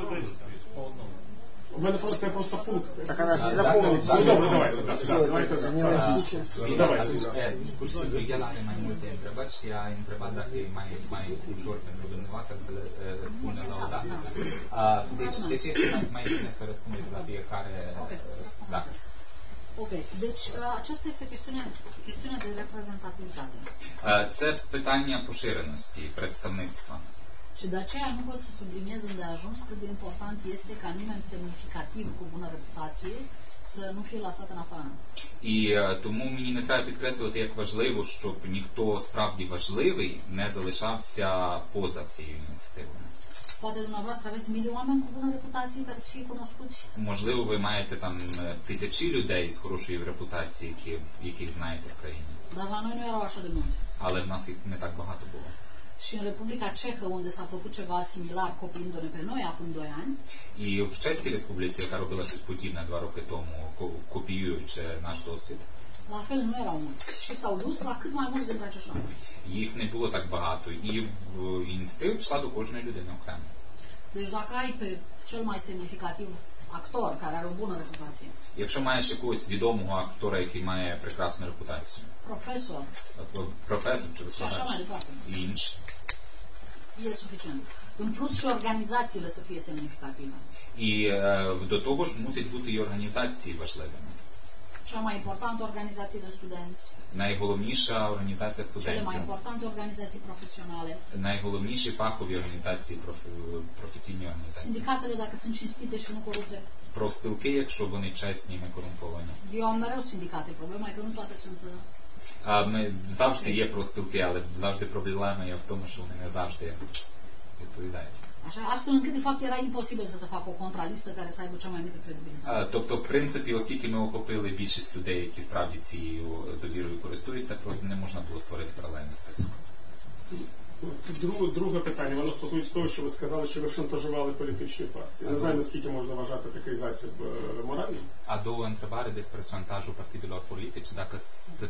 У мене просто це просто пункти. Так она же не Да, запомнится. Ну добре, давайте, да, да, давайте. Bine, Давайте. eh, pur și el are mai multe întrebări și a întrebat dacă e mai, mai ușor pentru dumneavoastră să le eh, răspundă la o dată. Ah, Deci, deci este mai, mai bine să răspundeți la fiecare... Ok. Da. Ok, deci uh, aceasta este o chestiune, chestiune de reprezentativitate. Ah, Це питання поширеності, представництва. Și de aceea nu pot să subliniez îndeajuns cât de important este ca nimeni semnificativ cu bună reputație să nu fie lăsat în afară. І е, тому мені не треба підкреслювати, як важливо, щоб ніхто справді важливий не залишався поза цією ініціативою. Poate dumneavoastră aveți mii de oameni cu bună reputație care să fie cunoscuți, Можливо, ви маєте там е, тисячі людей з хорошою репутацією, які, яких знаєте в країні. dar la noi nu erau așa de mulți. Але в нас їх не так багато було. Și în Republica Cehă, unde s-a făcut ceva similar copiindu-ne pe noi acum 2 ani, І в Чеській Республіці, яка робила щось подібне два роки тому, ко- копіюючи наш досвід, la fel nu erau mulți. Și s-au dus la cât mai mulți dintre acești oameni. їх не було так багато. І в ініціативу пішла до кожної людини окремо. Deci dacă ai pe cel mai semnificativ actor care are o bună reputație, Якщо маєш якогось відомого актора, який має прекрасну репутацію, profesor професор чи și așa mai departe, і e suficient. În plus și organizațiile să fie semnificative. І е, до того ж мусять бути і організації важливими. Cea mai importantă organizație de studenți, Найголовніша організація cele mai студентів, importante organizații profesionale, найголовніші фахові організації, проф- професійні організації. sindicatele dacă sunt cinstite și nu corupte. Профспілки, якщо вони чесні, не корумповані. Eu am mereu sindicate, problema e că nu toate sunt... А ми завжди є профспілки, але завжди проблема є в тому, що вони не завжди відповідають. Așa, astfel încât, de fapt, era imposibil să se facă o contralistă care să aibă cea mai mică credibilitate. Тобто, в принципі, оскільки ми охопили більшість людей, які справді цією довірою користуються, просто не можна було створити паралельний список. Друге, друге питання, воно стосується того, що ви сказали, що ви шантажували політичні партії. Не знаю, наскільки можна вважати такий засіб е, моральним. A doua întrebare despre șantajul partidelor politice, dacă, să,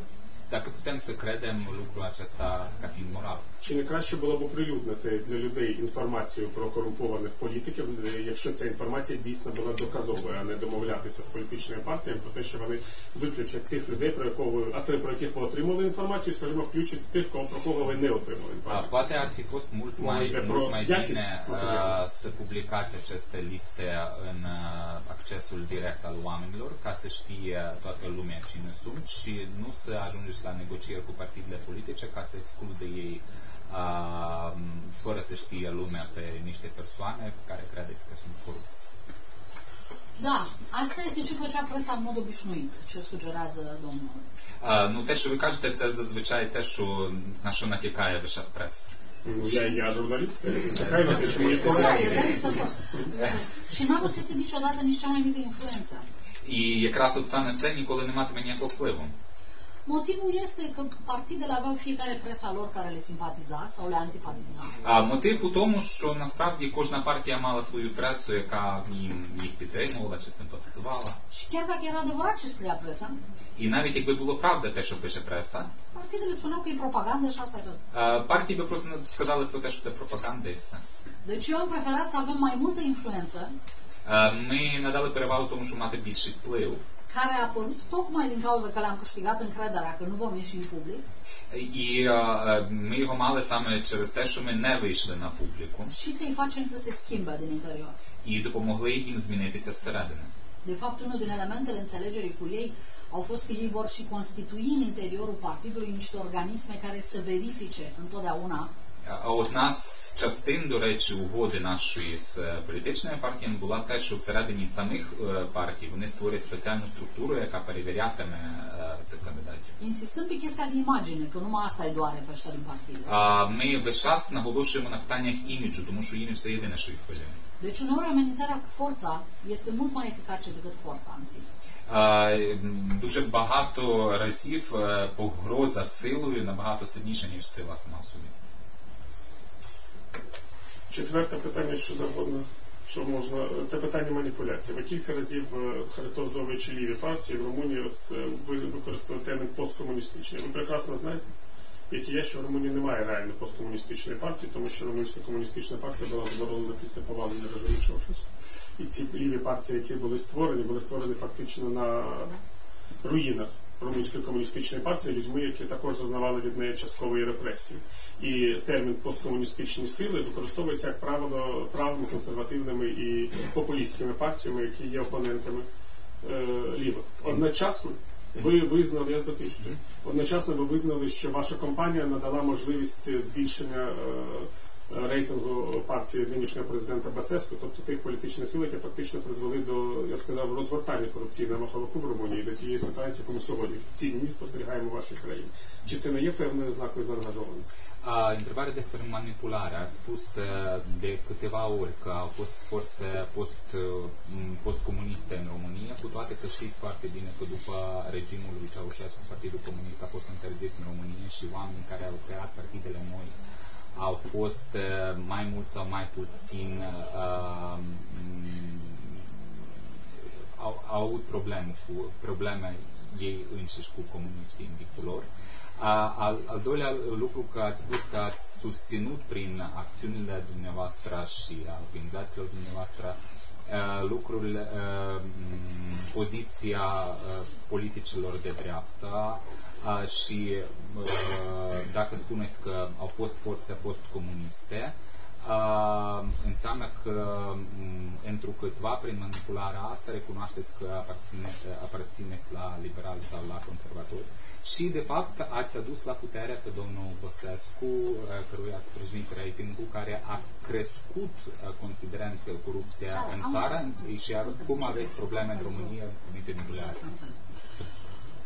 dacă putem să credem lucrul acesta ca fiind moral. Чи не краще було б оприлюднити для людей інформацію про корумпованих політиків, якщо ця інформація дійсно була доказовою, а не домовлятися з політичними партіями про те, що вони виключать тих людей, про якого ви, а те, про яких ви отримали інформацію, скажімо, включать тих, про кого ви не отримали інформацію. Poate ar fi fost mult mai, mult mai bine să publicați aceste liste în accesul direct al oamenilor, ca să știe toată lumea cine sunt și nu să ajungeți la negocieri cu partidele politice ca să exclude ei uh, fără să știe lumea pe niște persoane pe care credeți că sunt corupți. Da, asta este ce făcea presa în mod obișnuit, ce sugerează domnul. А, ну, те, що ви кажете, це зазвичай те, що на що натякає весь час преса. Ну, я, я журналіст, нехай на те, що мої Da, колеги. e zarist fost. Și n-a avut să niciodată nici cea mai mică influență. І якраз от саме це ніколи не матиме ніякого впливу. Motivul este că partidele aveau fiecare presa lor care le simpatiza sau le antipatiza. А мотив у тому, що насправді кожна партія мала свою пресу, яка їм їх підтримувала чи симпатизувала. Și chiar dacă era adevărat ce scria presa, І навіть якби було правда те, що пише преса, partidele spuneau că e propagandă și asta e tot. е, партії би просто сказали про те, що це пропаганда і все. Deci eu am preferat să avem mai multă influență Е, Ми надали перевагу тому, щоб мати більший вплив. care a apărut tocmai din cauza că le-am câștigat încrederea că nu vom ieși în public І е, ми його мали саме через те, що ми не вийшли на публіку și să-i facem să se schimbe din interior. і допомогли їм змінитися zsередини. De fapt, unul din elementele înțelegerii cu ei au fost că ei vor și constitui în interiorul partidului niște organisme care să verifice întotdeauna А одна з частин, до речі, угоди нашої з е, політичними партіями була те, що всередині самих е, партій вони створять спеціальну структуру, яка перевірятиме е, цих кандидатів. insistând pe chestia de imagine, că numai asta îi doare pe ăștia din partid. Ми весь час наголошуємо на питаннях іміджу, тому що імідж це єдине, що їх хвилює. Deci uneori amenințarea cu forța este mult mai eficace decât forța în sine. Дуже багато разів погроза силою набагато сильніша, ніж сила сама в собі. Четверте питання, що завгодно, що можна, це питання маніпуляції. Ви кілька разів е, характеризовуючи ліві партії в Румунії, е, ви використали термін посткомуністичний. Ви прекрасно знаєте, як і я, що в Румунії немає реально посткомуністичної партії, тому що Румунська комуністична партія була заборонена після повалення режиму Чаушеску. І ці ліві партії, які були створені, були створені фактично на руїнах Румунської комуністичної партії людьми, які також зазнавали від неї часткової репресії. І термін посткомуністичні сили використовується, як правило, правими, консервативними і популістськими партіями, які є опонентами е, лівих. Одночасно ви визнали, я запишу, одночасно ви визнали, що ваша компанія надала можливість збільшення е, рейтингу партії нинішнього президента Басеску, тобто тих політичних сил, які фактично призвели до, я б сказав, розгортання корупційного маховику в Румунії, до цієї ситуації, яку ми сьогодні в цій дні спостерігаємо в вашій країні. Чи це не є певною ознакою заангажованості? A, întrebare despre manipulare. Ați spus uh, de câteva ori că au fost forțe post, uh, m, postcomuniste în România, cu toate că știți foarte bine că după regimul lui Ceaușescu, Partidul Comunist a fost interzis în România și oamenii care au creat partidele noi au fost uh, mai mult sau mai puțin uh, m, au, au avut probleme cu probleme ei înșiși cu comuniștii în timpul lor. A, al, al doilea lucru că ați spus că ați susținut prin acțiunile dumneavoastră și a organizațiilor dumneavoastră uh, lucrurile, uh, m, poziția uh, politicilor de dreapta uh, și uh, dacă spuneți că au fost forțe postcomuniste, uh, înseamnă că m, întrucâtva prin manipularea asta recunoașteți că aparține, aparțineți la liberali sau la conservatori și de fapt ați adus la putere pe domnul Băsescu, eh, căruia ați sprijinit ratingul, care a crescut eh, considerent că corupția Da, în am țară înțeles. și Am înțeles. cum aveți probleme în România cu Așa manipulare. s-a înțeles.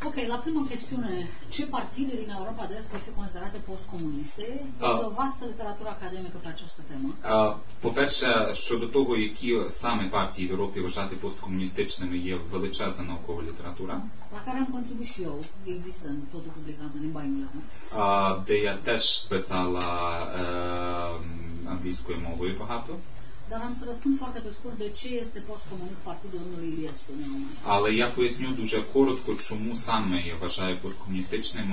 Ok, la prima chestiune, ce partide din Europa de Est pot fi considerate postcomuniste? Este Ah. o vastă literatură academică pe această temă. А, По-перше, щодо того, які саме партії в Європі вважати посткомуністичними, є величезна наукова література, la care am contribuit și eu, există în totul publicat în limba engleză. а, де я теж писала е, англійською мовою багато. Dar am să răspund foarte pe scurt de ce este postcomunist partidul domnului Iliescu România. Але я поясню дуже коротко, чому саме я вважаю посткомуністичним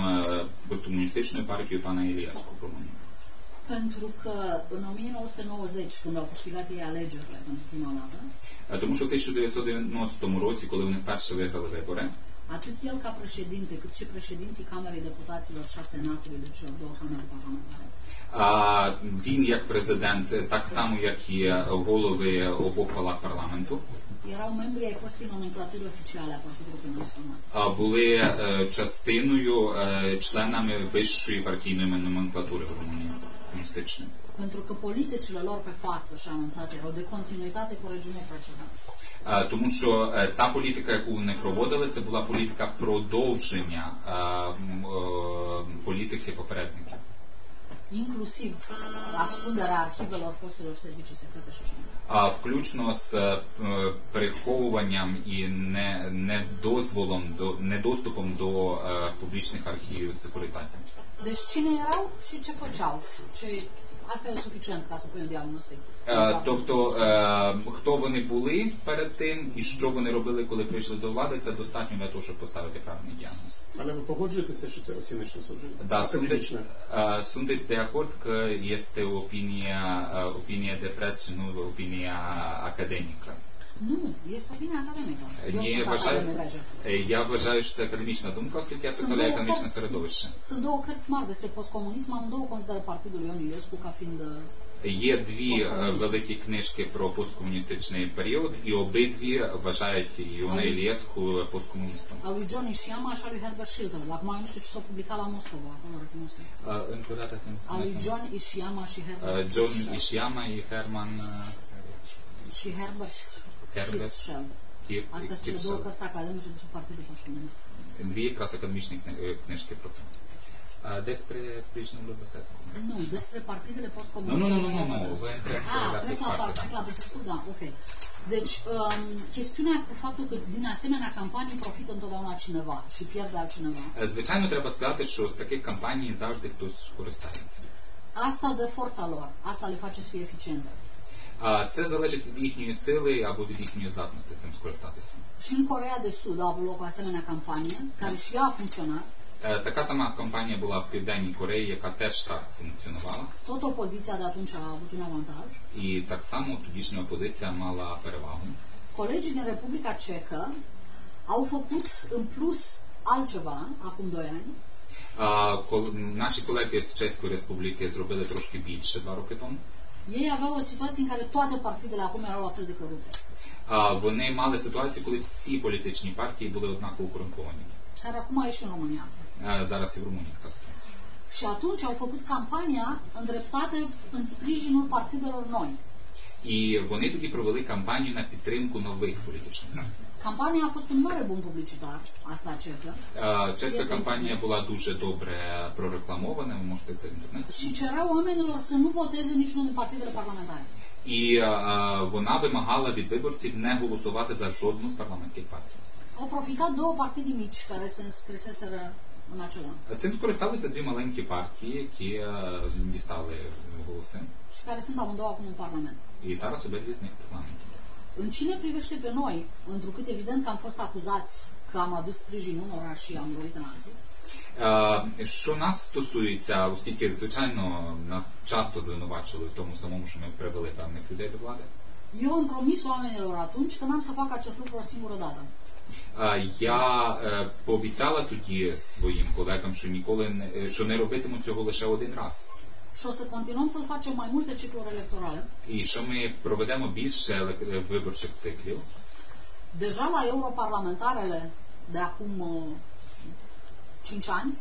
посткомуністичною партією пана в Румунії. Pentru că în 1990, când au câștigat ei alegerile pentru prima dată, Тому що в 1990 році, коли вони вперше виграли вибори, atât el ca președinte, cât și președinții Camerei Deputaților și a Senatului, deci celor două camere parlamentare, а, він як президент, так само як і голови обох палат парламенту, erau membri ai fostei nomenclaturi oficiale a Partidului Comunist Român. а, були е, частиною, е, членами вищої партійної номенклатури в Румунії комуністичної. Pentru că politicile lor pe față și anunțate erau de continuitate cu regimul precedent. Е, Тому що е, та політика, яку вони проводили, це була політика продовження е, політики попередників. inclusiv ascunderea arhivelor fostelor servicii secrete și așa включно з п- переховуванням і не, недозволом до недоступом до публічних архівів секуритатів. Deci cine erau și ce făceau? Ce... Asta e suficient ca să diagnostic. Е, Тобто, е, хто вони були перед тим і що вони робили, коли прийшли до влади, це достатньо для того, щоб поставити правильний діагноз. Але ви погоджуєтеся, що це оціночне судження? Da, sunteți, uh, sunteți de acord că este opinia, uh, opinie de preț și nu opinia academică? Nu, este opinia academică. Eu вважаю. Е, я вважаю, що це академічна думка, оскільки я представляю академічне середовище. Sunt două cărți mari despre postcomunism, amândouă consideră partidul Ion Iliescu ca fiind uh, Є дві е, великі книжки про посткомуністичний період, і обидві вважають Іона Ілєску посткомуністом. s-a publicat la Moscova, acolo recunosc. Е, Încă o dată să-mi Al lui spuneți. John Ishiyama și Herbert Е, Джон Schilter. І Герман е, Herbert Herbert Schilter. Кір- Astea sunt cele două Кірсел. cărți academice despre partidul postcomunist. Дві якраз академічні кни- е, книжки про це. Е, Десь при спричному Любосеску. Nu, despre partidele Nu, postcomuniste. nu, nu, nu, nu, nu, vă întreb Ah, legat de trec la parte, parte, da. la Băsescu, da, ok. Deci, um, chestiunea cu faptul că din asemenea campanii profită întotdeauna cineva și pierde altcineva. Е, Звичайно, треба сказати, що з таких кампаній завжди хтось користається. Asta dă forța lor, asta le face să fie eficiente. Це залежить від їхньої сили або від їхньої здатності з тим скористатися. Și în Corea de Sud a avut loc o asemenea campanie, care și ea a funcționat. Така сама кампанія була в Південній Кореї, яка теж так функціонувала. Tot opoziția de atunci a avut un avantaj. І так само тодішня опозиція мала перевагу. Colegii din Republica Cehă au făcut în plus altceva acum 2 ani. А, Наші колеги з Чеської Республіки зробили трошки більше два роки тому. Ei aveau o situație în care toate partidele acum erau atât de corupte. А, Вони мали ситуацію, коли всі політичні партії були однаково корумповані. Care acum e și în România. Е, Зараз і в Румунії така ситуація. Și atunci au făcut campania îndreptată în sprijinul partidelor noi. І вони тоді провели кампанію на підтримку нових політичних партій. Un mare bun publicitar, asta cehă, Е, Чеська кампанія була дуже добре прорекламована, ви можете це в інтернеті. și cerea oamenilor să nu voteze niciunul din partidele parlamentare. І е, вона вимагала від виборців не голосувати за жодну з парламентських партій. Au profitat două partide mici care se înscriseseră Цим скористалися дві маленькі партії, які е, дістали голоси, și care sunt amândouă acum în Parlament. і зараз обидві з них в парламенті. În cine privește pe noi, întrucât evident că am fost acuzați că am adus sprijin unora și am lovit în alții, Е, Що нас стосується, оскільки, звичайно, нас часто звинувачили в тому самому, що ми привели певних людей до влади. eu am promis oamenilor atunci că n-am să fac acest lucru o singură dată. Е, Я е, пообіцяла тоді своїм колегам, що ніколи не е, що не робитиму цього лише один раз. Și o să continuăm să-l facem mai multe cicluri electorale. І що ми проведемо більше е, виборчих циклів. Deja la europarlamentarele de acum uh, 5 ani,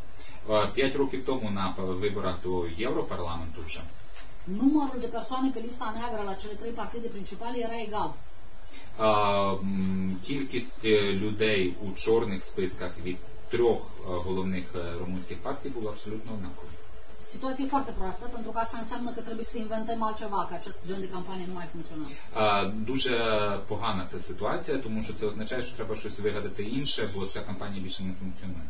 Е, П'ять років тому на виборах до Європарламенту вже numărul de persoane pe lista neagră la cele trei partide principale era egal. Е, кількість е, людей у чорних списках від трьох е, головних е, румунських партій була абсолютно однакова. Situație foarte proastă, pentru că asta înseamnă că trebuie să inventăm altceva, că acest gen de campanie nu mai funcționează. Е, Дуже погана ця ситуація, тому що це означає, що треба щось вигадати інше, бо ця кампанія більше не функціонує.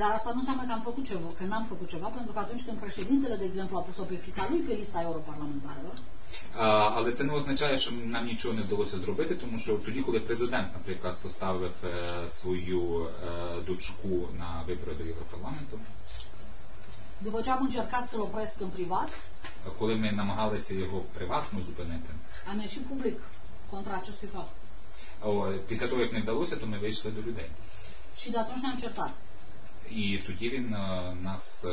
Dar asta nu înseamnă că am făcut ceva, că n-am făcut ceva, pentru că atunci când președintele, de exemplu, a pus-o pe fica lui pe lista europarlamentarelor, А, Але це не означає, що нам нічого не вдалося зробити, тому що тоді, коли президент, наприклад, поставив е, свою е, дочку на вибори до Європарламенту, după ce am încercat să-l opresc în privat, коли ми намагалися його приватно зупинити, am ieșit public contra acestui fapt. о, після того, як не вдалося, то ми вийшли до людей. Și de atunci ne-am certat. І тоді він е, нас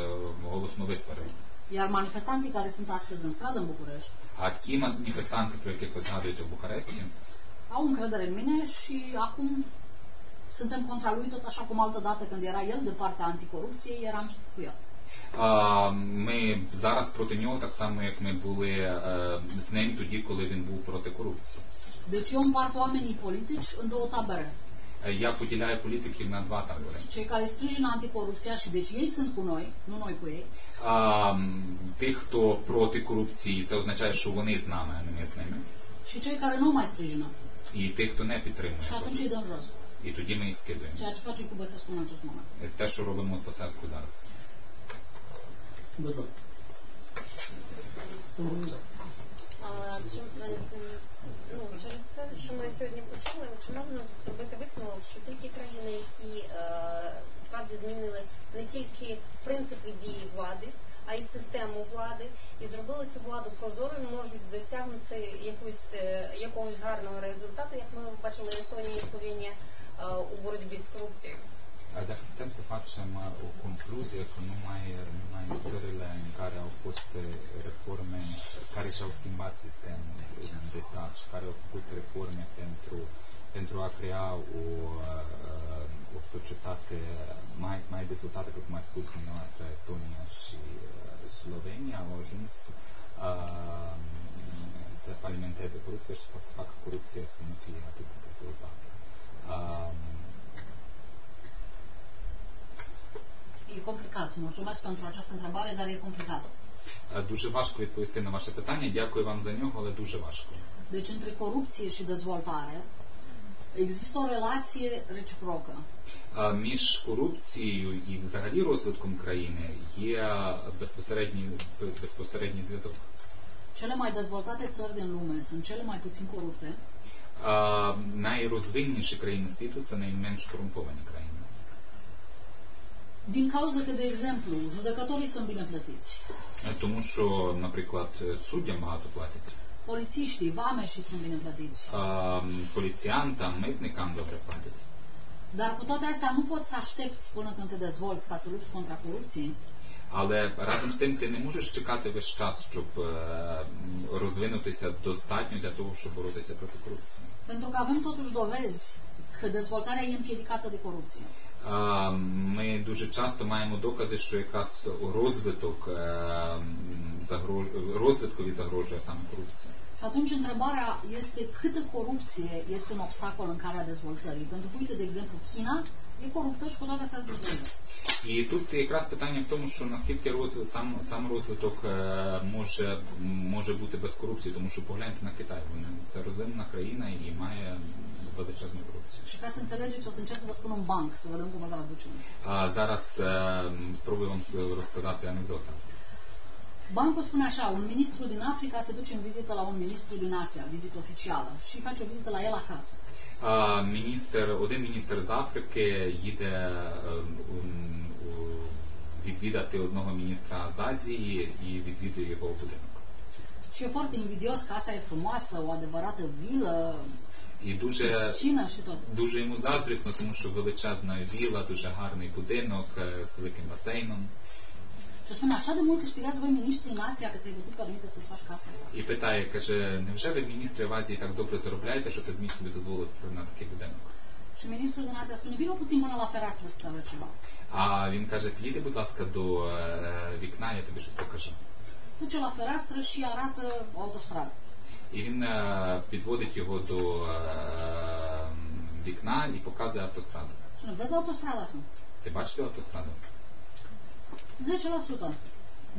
голосно висварив. Iar manifestanții care sunt astăzi în stradă în București А ті маніфестанти, про яких ви згадуєте в Бухаресті, au încredere în mine și acum suntem contra lui tot așa cum altă dată când era el de partea anticorupției, eram cu el. А, Ми зараз проти нього так само, як ми були е, з ним тоді, коли він був проти корупції. Deci eu împart oamenii politici în două tabere. Е, Я поділяю політиків на два табори. Cei care sprijină anticorupția și deci ei sunt cu noi, nu noi cu ei. А, тих, хто проти корупції, це означає, що вони з нами, а не ми з ними. Și cei care nu mai sprijină. І тих, хто не підтримує. Și atunci îi dăm jos. І тоді ми їх скидуємо. Ceea ce face cu Băsescu în acest moment. Те, що робимо з Басеску зараз. Будь ласка. А, чи, ну, через це, що ми сьогодні почули, чи можна зробити висновок, що тільки країни, які е, справді змінили не тільки принципи дії влади, а й систему влади, і зробили цю владу прозорою, можуть досягнути якусь, е, якогось гарного результату, як ми бачили Естонія і Словенія е, у боротьбі з корупцією. Dacă putem să facem uh, o concluzie că numai, numai în țările în care au fost uh, reforme care și-au schimbat sistemul de stat și care au făcut reforme pentru, pentru a crea o, uh, o societate mai, mai dezvoltată, pe cum ați spus dumneavoastră, Estonia și uh, Slovenia, au ajuns uh, să alimenteze corupția și să facă corupția să nu fie atât de dezvoltată. Uh, E complicat. Mulțumesc pentru această întrebare, dar e complicat. Е, Дуже важко відповісти на ваше питання. Дякую вам за нього, але дуже важко. Deci între corupție și dezvoltare există o relație reciprocă. Е, Між корупцією і взагалі розвитком країни є безпосередній безпосередній зв'язок. Cele mai dezvoltate țări din lume sunt cele mai puțin corupte Е, Найрозвинніші країни світу це найменш корумповані країни. din cauza că, de exemplu, judecătorii sunt bine plătiți, Е, Тому що, наприклад, суддям багато платять, polițiștii, vameșii sunt bine plătiți. Е, поліціянтам, митникам добре платять. Dar cu toate astea nu poți să aștepți până când te dezvolți ca să lupți contra corupției, Але разом з тим ти не можеш чекати весь час, щоб е, розвинутися достатньо для того, щоб боротися проти корупції. pentru că avem totuși dovezi că dezvoltarea e împiedicată de corupție. Ми дуже часто маємо докази, що якраз розвиток е, розвиткові загрожує саме корупція. Și atunci întrebarea este câtă corupție este un obstacol în calea dezvoltării. Pentru că, uite, de exemplu, China e coruptă și cu toate astea se dezvoltă. І тут якраз питання в тому, що наскільки розвит, сам, сам розвиток е, може, може бути без корупції, тому що погляньте на Китай, вони, це розвинена країна і має величезну корупцію. Și ca să înțelegeți, o să încerc să vă spun un banc, să vedem cum vă traducem. А зараз е, спробую вам розказати анекдота. Bancul spune așa, un ministru din Africa se duce în vizită la un ministru din Asia, vizită oficială, și face o vizită la el acasă. А, Міністр, один міністр з Африки їде е, відвідати одного міністра з Азії і відвідує його будинок. Și e foarte invidios, casa e frumoasă, o adevărată vilă, І дуже, дуже йому заздрісно, тому що величезна віла, дуже гарний будинок е, з великим басейном. Așa de mult câștigați voi ministrii în Asia că ți-ai putut permite să-ți faci casa asta. І питає, каже, невже ви міністри в Азії так добре заробляєте, що ти зміг собі дозволити на такий будинок? Asia spune, vină puțin până la fereastră să-ți arăt ceva. А він каже, підійди, будь ласка, до вікна, я тобі щось покажу. Duce la fereastră și arată. І він підводить його до вікна і показує автостраду. Vezi autostrada? Ти бачиш автостраду? 10%.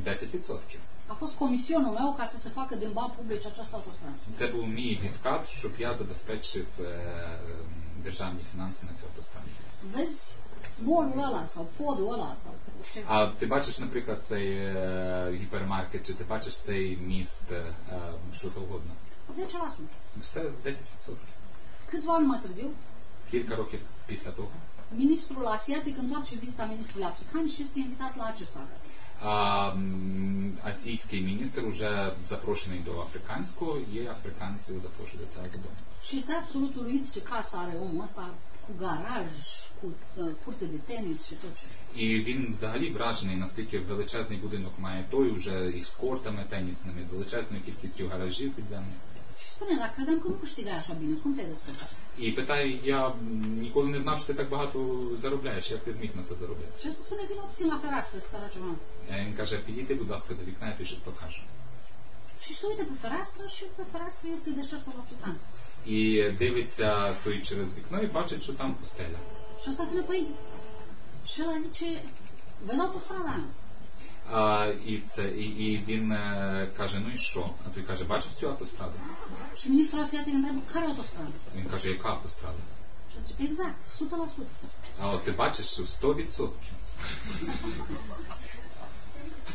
10%. A fost comisionul meu ca să se facă din bani publici această autostradă. Це мій відкат, щоб я забезпечив державні фінанси на цю автостраду. Vezi molul ăla sau podul ăla sau ce. А ти бачиш, наприклад, цей гіпермаркет, чи ти бачиш цей міст, що завгодно. 10%. Все з 10%. Câțiva ani mai târziu, Кілька років після того. Ministrul asiatic întoarce vizita ministrului african și este invitat la acesta acasă. А, м, азійський міністр уже запрошений до африканського, і африканців запрошують до цього додому. Și este absolut uluit ce casă are omul ăsta, cu garaj, cu uh, curte de tenis și tot ce. І він взагалі вражений, наскільки величезний будинок має той, уже із кортами тенісними, з величезною кількістю гаражів підземних. Și spune, dar credeam că nu câștigai așa bine, cum te-ai descurcat? І питає, я ніколи не знав, що ти так багато заробляєш, як ти зміг на це заробити? Puțin la fereastră să-ți arăt ceva. Е, Він каже, підійди, будь ласка, до вікна, я тобі щось покажу. Și se uită pe fereastră și pe fereastră este deșertul african. і дивиться той через вікно і бачить, що там пустеля. Spune, păi, și ăla zice, vezi autostrada aia? А, і це і, і він е, каже: ну і що? А той каже, бачиш цю автостраду? Și ministrul asiatic întreabă, care autostradă? Він каже, яка автострада? Ăsta zice, exact, 100%. А от ти бачиш, що 100%.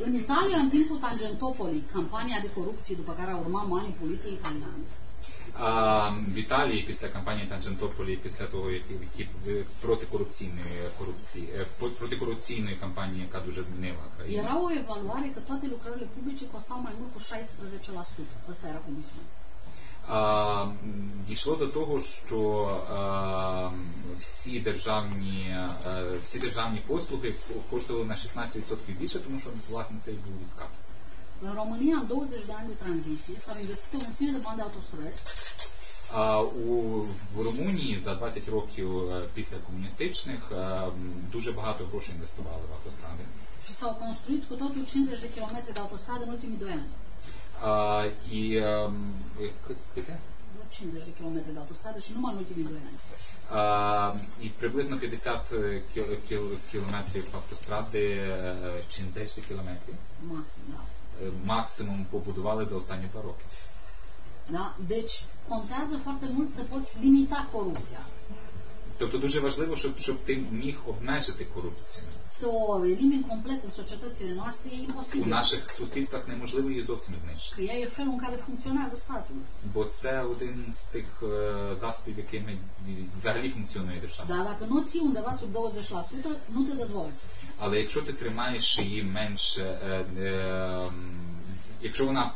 În Italia, în timpul Tangentopoli, campania de corupție după care a urmat Mani Politic italian, А в Італії після кампанії Танджентополі, після того, як які протикорупційної корупції, е, протикорупційної кампанії, яка дуже змінила країну. era o evaluare că toate lucrările publice costau mai mult cu 16%. Ăsta era. А, дійшло до того, що а, всі державні е, всі державні послуги коштували на 16% більше, тому що власне це і був відкат. În România, în 20 de ani de tranziție, s-au investit o mulțime de bani de autostrăzi А у в Румунії за 20 років е, після комуністичних е, дуже багато грошей інвестували в автостради. și s-au construit cu totul 50 de kilometri de autostradă în ultimii 2 ani. А, і ем, е, cât- câte? 50 de kilometri de autostradă și numai în ultimii 2 ani. А, і приблизно 50 кіл- кіл- кілометрів автостради, е, 50 кілометрів Maxim, da. Е, максимум побудували за останні два роки. da? Deci, contează foarte mult să poți limita corupția. Тобто дуже важливо, щоб, щоб ти міг обмежити корупцію. Să o elimini complet în societățile noastre e У наших суспільствах неможливо її зовсім знищити. Că ea e felul în care funcționează statul. Бо це один з тих е, засобів, якими взагалі функціонує держава. Dar dacă nu ții undeva sub 20%, nu te dezvolți. Але якщо ти тримаєш її менше, е, е, якщо вона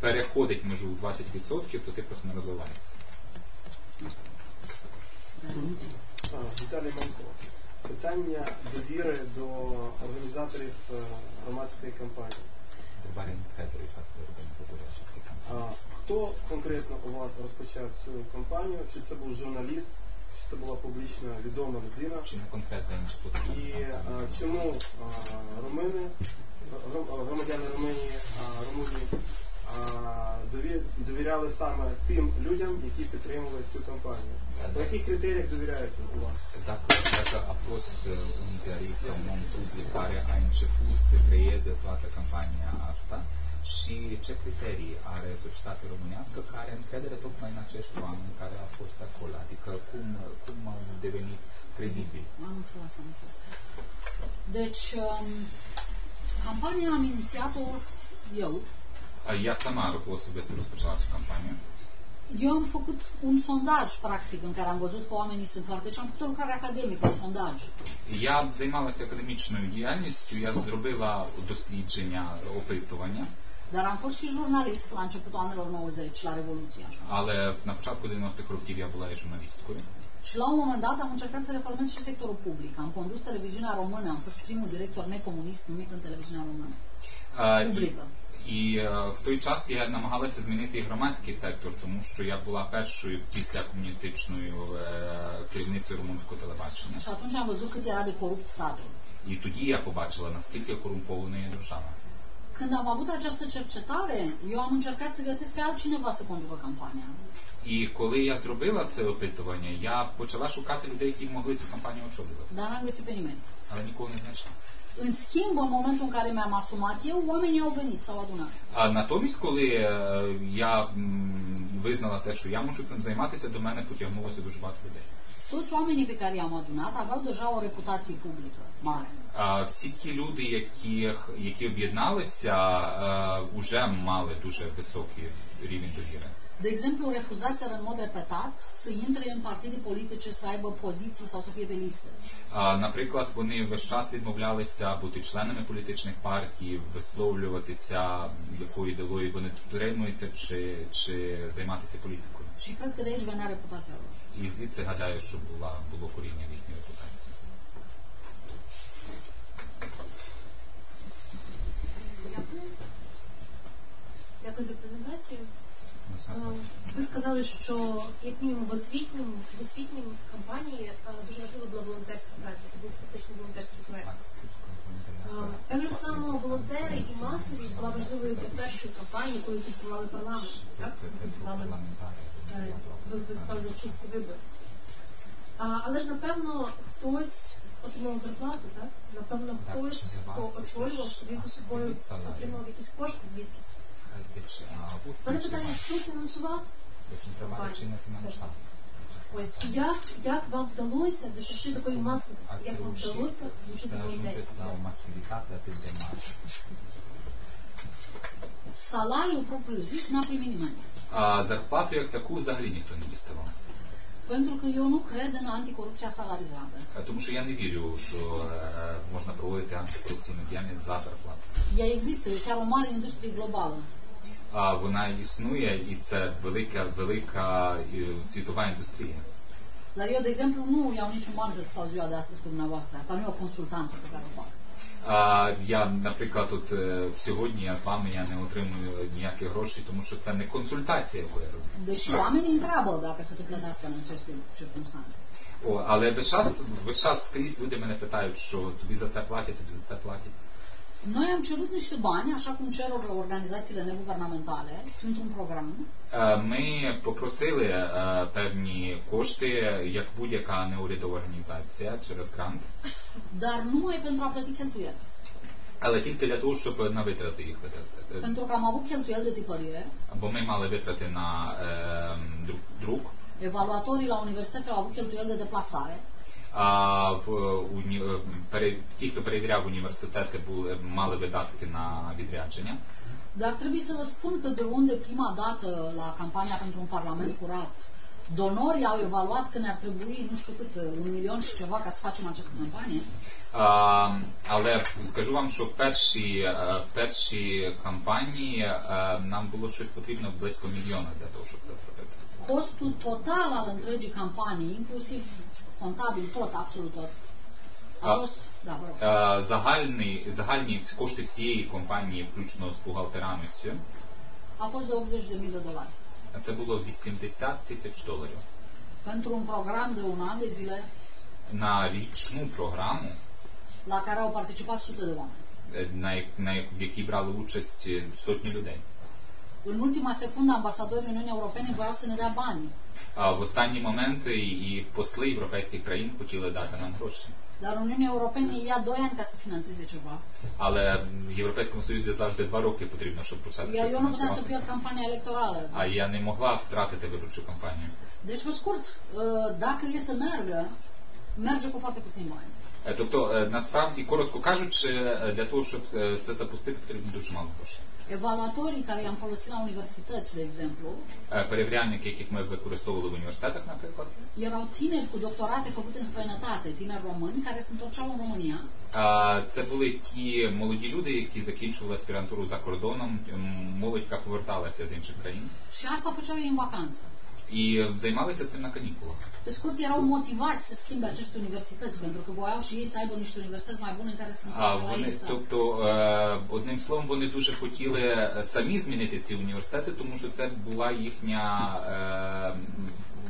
переходить межу 20%, то ти просто не розвиваєшся. Віталій Манько. Питання довіри до організаторів е, громадської кампанії. Хто конкретно у вас розпочав цю кампанію? Чи це був журналіст, чи це була публічна відома людина? Чи не конкретно І чому румини, громадяни Румунії, Румунії довіряли саме тим людям, які підтримували цю кампанію? По яких критеріях довіряють у вас? Dacă, dacă a fost uh, un ziarist sau un om public care a început să creeze toată campania asta și ce criterii are societatea românească care are încredere tocmai în acești oameni care au fost acolo, adică cum, cum au devenit credibili. Am înțeles, am înțeles. Deci, um, campania am inițiat-o eu. А Я сама особисто розпочала цю кампанію. Eu am făcut un sondaj, practic, în care am văzut că oamenii sunt foarte... Deci am făcut o lucrare academică, un sondaj. Я займалася академічною діяльністю, я зробила дослідження, опитування, Dar am fost și jurnalist la începutul anilor 90, la Revoluție, așa. але на початку 90-х років я була і журналісткою. Și la un moment dat am încercat să reformez și sectorul public. Am condus televiziunea română, am fost primul director necomunist numit în televiziunea română. А, і- Публіка. І е, в той час я намагалася змінити і громадський сектор, тому що я була першою після комуністичною е, керівницею румунського телебачення. І тоді я побачила, наскільки корумпована є держава. Când am avut această cercetare, eu am încercat să găsesc pe altcineva să conducă campania. І коли я зробила це опитування, я почала шукати людей, які могли цю кампанію очолювати, nimeni. але нікого не знайшла. În schimb, în momentul în care mi-am asumat eu, oamenii au venit, s-au adunat. Натомість, коли я визнала те, що я мушу цим займатися, до мене потягнулося дуже багато людей. Toți oamenii pe care i-am adunat aveau deja o reputație publică mare. Всі ті люди, які, які об'єдналися, вже мали дуже високий рівень довіри. De exemplu, refuzaseră în mod repetat să intre în partide politice, să aibă poziții sau să fie pe liste. А, Наприклад, вони весь час відмовлялися бути членами політичних партій, висловлюватися, якою ідеологією вони дотримуються, чи, чи займатися політикою. Și cred că de aici venea reputația lor. І звідси гадаю, що була було коріння в їхній репутації. Дякую. Дякую за презентацію. Ну, Ви сказали, що як мінімум в освітньому в освітній кампанії е, дуже важлива була волонтерська праця. Це був фактично волонтерський проект. Е, Так же само волонтери і масовість була важливою для першої кампанії, коли підтримали парламент. Так? Е, ви чисті вибори. Але ж напевно хтось отримав зарплату, так? Напевно, хтось, хто очолював, ходив за собою, отримав якісь кошти звідкись. Мене питання, хто фінансував? Ось як, як вам вдалося досягти такої масовості? Як вам вдалося залучити волонтерів? Salariul propriu-zis n-a. А зарплату як таку взагалі ніхто не діставав. Pentru că eu nu cred în anticorupția salarizată. Тому що я не вірю, що е, можна проводити антикорупційну діяльність за зарплату. Ea există, e chiar o mare industrie globală. А вона існує і це велика, велика е, світова індустрія. Dar eu, de exemplu, nu iau niciun bani să stau ziua de astăzi cu dumneavoastră. Asta nu e o consultanță pe care o fac. Я, наприклад, от е, сьогодні я з вами я не отримую ніяких грошей, тому що це не консультація, яку я роблю. Deși oamenii întreabă dacă să te plătească în aceste circunstanțe. О, але весь час, весь час скрізь люди мене питають, що тобі за це платять, тобі за це платять. Noi am cerut niște bani, așa cum cer organizațiile neguvernamentale, printr-un program, Е, Ми попросили е, певні кошти, як будь-яка неурядова організація через грант, dar numai pentru a plăti cheltuieli. але тільки для того, щоб на витрати їх витратити. Pentru că am avut cheltuieli de tipărire, Бо ми мали витрати на е, друк, evaluatorii la universități au avut cheltuieli de deplasare, а в уні... пере... ті, хто перевіряв університети, були мали видатки на відрядження. dar trebuie să vă spun că de unde prima dată la campania pentru un parlament curat, donorii au evaluat că ne-ar trebui, nu știu cât, un milion și ceva ca să facem această campanie, А, але скажу вам, що в першій, е, в першій кампанії е, нам було щось потрібно близько мільйона для того, щоб це зробити. Costul total al întregii campanii, inclusiv contabil tot, absolut tot, a A- fost, da, vă rog, Е, Загальний, загальні кошти всієї компанії, включно з бухгалтерами, все, a fost de 80.000 de dolari. це було 80 тисяч доларів. Pentru un program de un an de zile На річну програму, la care au participat sute de oameni. е, на, на, якій брали участь е, сотні людей. În ultima secundă, ambasadorii Uniunii Europene voiau să ne dea bani, в останні моменти і посли європейських країн хотіли дати нам гроші. dar Uniunea Europene ia 2 ani ca să financeze ceva. Але Європейському Союзі завжди два роки потрібно, щоб почати Iar щось eu nu să pierd campania electorală. А я не могла втратити виборчу кампанію. Deci, pe scurt, dacă e să meargă, merge cu foarte puțin bani. Тобто, насправді, коротко кажучи, для того, щоб це запустити, потрібно дуже мало грошей. Evaluatorii care i-am folosit la universități, de exemplu, Е, Перевіряльники, яких ми використовували в університетах, наприклад, erau tineri cu doctorate făcute în străinătate, tineri români care se întorceau în România Це були ті молоді люди, які закінчували аспірантуру за кордоном, молодь, яка поверталася з інших країн, și asta făceau ei în vacanță. І займалися цим на канікулах. Pe scurt, erau motivați să schimbe aceste universități, pentru că voiau și ei să aibă niște universități mai bune în care să А вони, тобто, е, одним словом, вони дуже хотіли е, самі змінити ці університети, тому що це була їхня. е,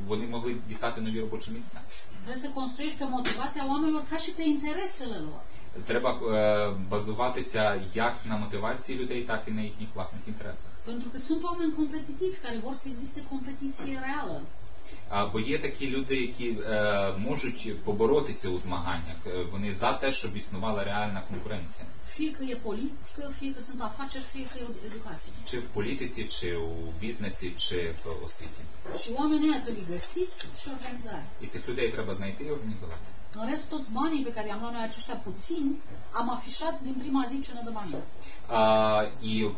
Вони могли дістати нові робочі місця. Trebuie să construiești pe motivația oamenilor ca și pe interesele lor. Треба е, базуватися як на мотивації людей, так і на їхніх власних інтересах. Pentru că sunt oameni competitivi care vor să existe competiție reală. Бо є такі люди, які е, можуть поборотися у змаганнях. Е, Вони за те, щоб існувала реальна конкуренція. Fie că e politică, fie că sunt afaceri, fie că e educație. Чи в політиці, чи у бізнесі, чи в освіті. Și oamenii ăia trebuie găsiți și organizați. І цих людей треба знайти і організувати. În rest, toți banii pe care i-am luat noi aceștia puțini, am afișat din prima zi ce ne dă banii. А, і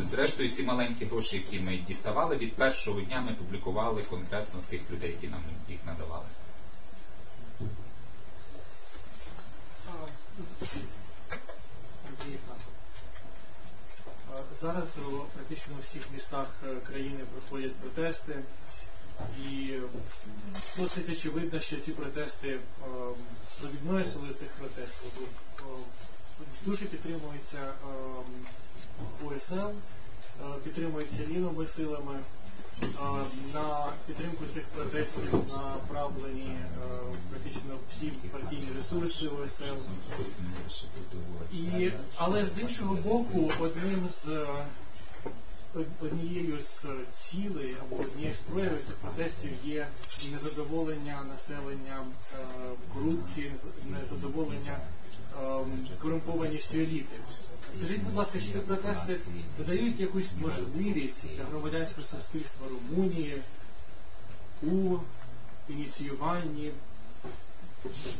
зрештою ці маленькі гроші, які ми діставали, від першого дня ми публікували конкретно тих людей, які нам їх надавали. Зараз у практично у всіх містах е, країни проходять протести, і досить очевидно, що ці протести е, провідною силою цих протестів е, дуже підтримується е, підтримується лівими силами. На підтримку цих протестів направлені практично всі партійні ресурси ОСЛ. І, але з іншого боку, одним з однією з цілей або однією з проявів цих протестів є незадоволення населення е, корупції, незадоволення е, корумпованістю еліти. Скажіть, будь ласка, чи ці протести додають якусь можливість для громадянського суспільства Румунії у ініціюванні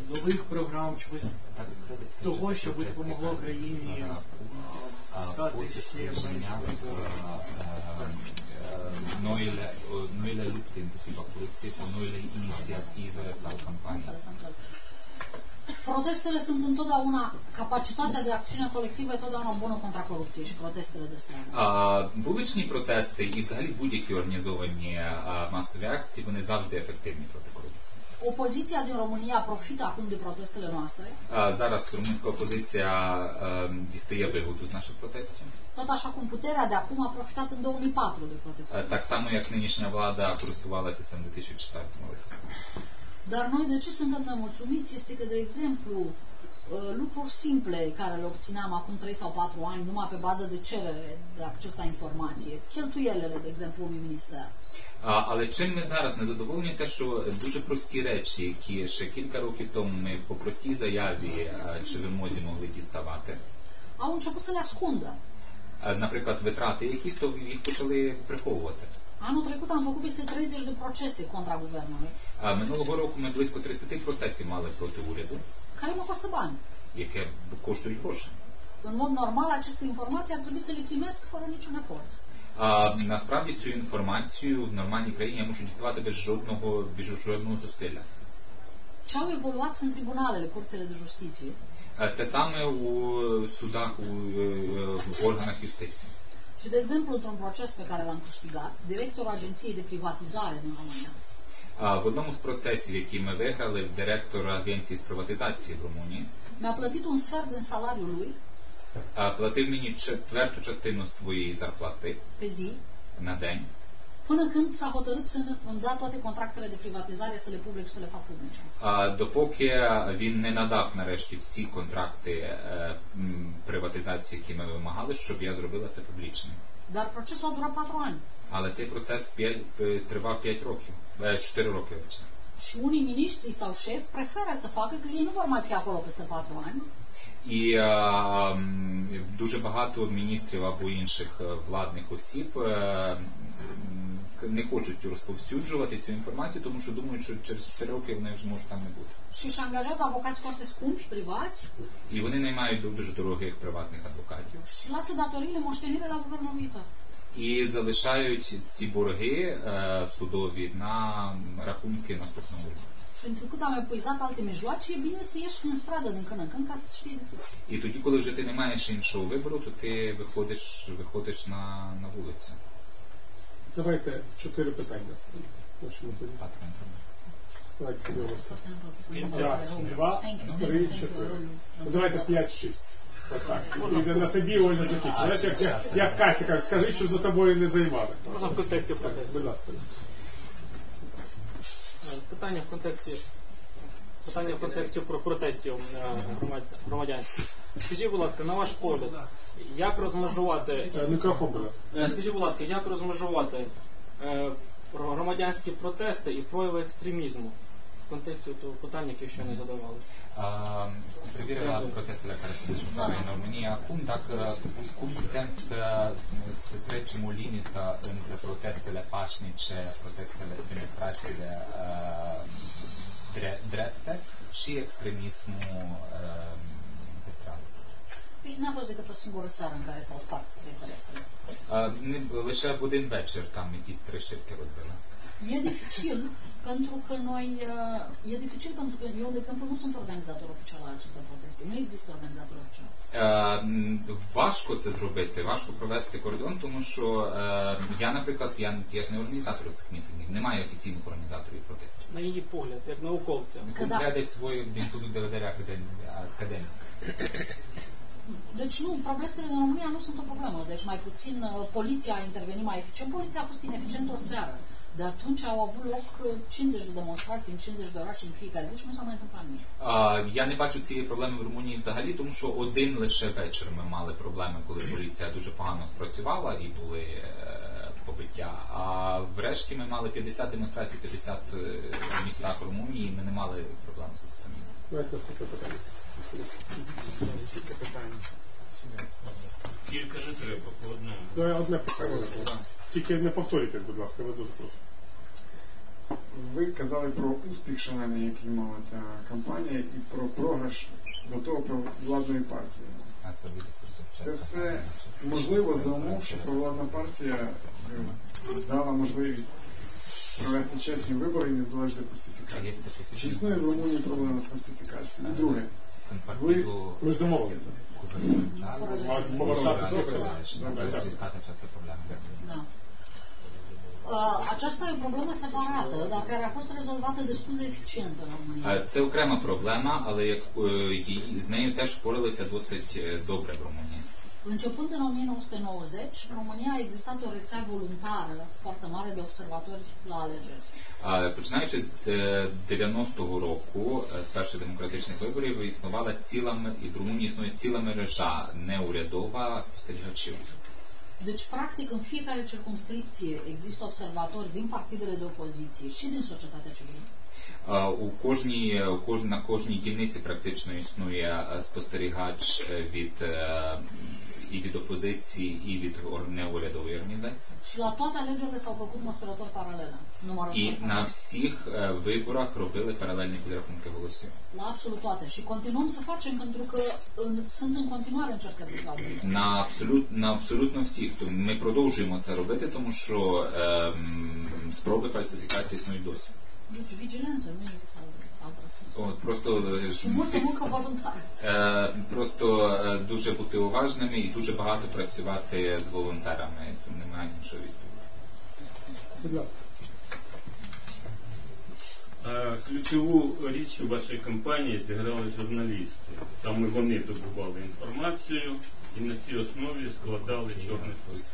нових програм, чогось того, що би допомогло країні стати ще менш noile, noile lupte împotriva corupției sau noile inițiative sau campanii. Protestele sunt întotdeauna, capacitatea de acțiune colectivă e totdeauna bună contra corupției și protestele de stradă. А, вуличні протести і взагалі будь-які організовані а, масові акції, вони завжди ефективні проти корупції. Opoziția din România profită acum de protestele noastre, А, зараз румунська опозиція е, дістає вигоду з наших протестів. tot așa cum puterea de acum a profitat în 2004 de proteste. Е, Так само, як нинішня влада користувалася цим 2004 році. Dar noi de ce suntem nemulțumiți este că, de exemplu, uh, lucruri simple care le obțineam acum 3 sau 4 ani numai pe bază de cerere de acces la informație, cheltuielile, de exemplu, unui minister, А, Але чим ми зараз не задоволені, те, що дуже прості речі, які ще кілька років тому ми по простій заяві е, чи вимозі могли діставати. au început să le ascundă. Е, Наприклад, витрати якісь, то їх почали приховувати. Anul trecut am făcut peste 30 de procese contra guvernului, А Минулого року ми близько 30 процесів мали проти уряду, care mă costă bani. яке коштують гроші. În mod normal, aceste informații ar trebui să le primesc fără niciun efort. А насправді цю інформацію в нормальній країні я мушу діставати без жодного без жодного зусилля. Ce au evoluat sunt tribunalele, curțele de justiție, Те саме у судах, у в органах юстиції. Și, de exemplu, într-un proces pe care l-am câștigat, directorul Agenției de Privatizare din România А В одному з процесів, які ми виграли, директор агенції з приватизації в Румунії mi-a plătit un sfert din salariul lui а, платив мені четверту частину своєї зарплати pe zi, на день, până când s-a hotărât să îmi dea toate contractele de privatizare să le public și să le fac publice. а, допоки він не надав нарешті всі контракти е, м, приватизації, які ми вимагали, щоб я зробила це публічним. Dar procesul a durat patru ani. Але цей процес п'ять- е, тривав 5 років, 4 роки. вибачте. Și unii miniștri sau șefi preferă să facă că ei nu vor mai fi acolo peste patru ani І а, дуже багато міністрів або інших е, владних осіб е, не хочуть розповсюджувати цю інформацію, тому що думають, що через 4 роки вони вже можуть там не бути. și își angajează avocați foarte scumpi, privați І вони наймають ду- дуже дорогих приватних адвокатів și lasă datoriile moștenire la guvernul viitor. і залишають ці борги е, судові на рахунки наступного року. Și întrucât am epuizat alte mijloace, e bine să ieși în stradă din când în când ca să știi de tot. І тоді, коли вже ти не маєш іншого вибору, то ти виходиш, виходиш на, на вулицю. Давайте чотири питання. Почнемо тоді. Патрон. Давайте подивимося. Раз, два, три, чотири. Ну, Давайте п'ять-шість. Отак. І на тобі Оля закінчить. Знаєш, як, як, як Кася скажи, що за тобою не займали. Можна в контексті протесту. Будь ласка. Е, Питання в контексті питання в контексті про протестів громадян. громадянських. Скажіть, будь ласка, на ваш погляд, як розмежувати Е, Мікрофон, будь ласка. е, скажіть, будь ласка, як розмежувати е, громадянські протести і прояви екстремізму в контексті того питання, яке ще не задавали? Uh, cu privire la protestele care se desfășoară în România acum, dacă cum putem să, să trecem o limită între protestele pașnice, protestele, demonstrațiile uh, drepte și extremismul uh, pe stradă. Păi n-a fost decât o singură seară în care s-au spart trei ferestre. Uh, лише в один вечір там якісь три шибки розбили. E dificil pentru că noi, uh, e dificil pentru că eu, de exemplu, nu sunt organizator oficial al acestor proteste. Nu există organizator oficial. Е, м, Важко це зробити, важко провести кордон, тому що е, я, наприклад, я, я ж не організатор цих мітингів, немає офіційних організаторів протестів. На її погляд, як науковця. Cum da. credeți voi din punctul de vedere academic? academic? Deci nu, protestele în România nu sunt o problemă. Deci mai puțin uh, poliția a intervenit mai eficient. Poliția a fost ineficientă o seară. De atunci au avut loc uh, 50 de demonstrații în 50 de orașe în fiecare zi și nu s-a mai întâmplat nimic. А, я не бачу цієї проблеми в Румунії взагалі, тому що один лише вечір ми мали проблеми, коли поліція дуже погано спрацювала і були е, побиття. А врешті ми мали 50 демонстрацій, 50 е, в містах Румунії, і ми не мали проблем з екстремізмом. Наступне питання. Тільки питання. Кілька не треба, по одному. Ну, я одне питання. Тільки не повторюйтесь, будь ласка, ви дуже прошу. Ви казали про успіх шалений, який мала ця кампанія, і про програш до того про владної партії. Це все можливо за умов, що провладна партія е, дала можливість провести чесні вибори і не фальсифікації. Чи існує в Румунії проблема з фальсифікацією? І друге, ви Ми ж домовилися. Da. Aceasta e o problemă separată, dar care a fost rezolvată destul de eficient în România. Це окрема проблема, але як, е, її- з нею теж впоралися досить е, добре в Румунії. Începând în 1990, în România a existat o rețea voluntară foarte mare de observatori la alegeri. А, Починаючи з е, 90-го року, е, з перших демократичних виборів, існувала ціла м- і в Румунії існує ціла мережа неурядова спостерігачів. Deci, practic, în fiecare circumscripție există observatori din partidele de opoziție și din societatea civilă. У кожній, у кож, на кожній дільниці практично існує е, спостерігач е, від е, і від опозиції, і від неурядової організації. Și la toate alegerile s-au făcut măsurători paralele. І на всіх виборах робили паралельні підрахунки голосів. La absolut toate. Și continuăm să facem pentru că sunt în continuare încercări de fraudă. На абсолют на абсолютно всіх. Ми продовжуємо це робити, тому що ем, спроби фальсифікації існують досі. Nu există. От просто е, е, просто е, дуже бути уважними і дуже багато працювати з волонтерами. Немає іншої відповіді. Будь ласка. Ключову річ у вашій кампанії зіграли журналісти. Саме вони добували інформацію і на цій основі складали чорний список.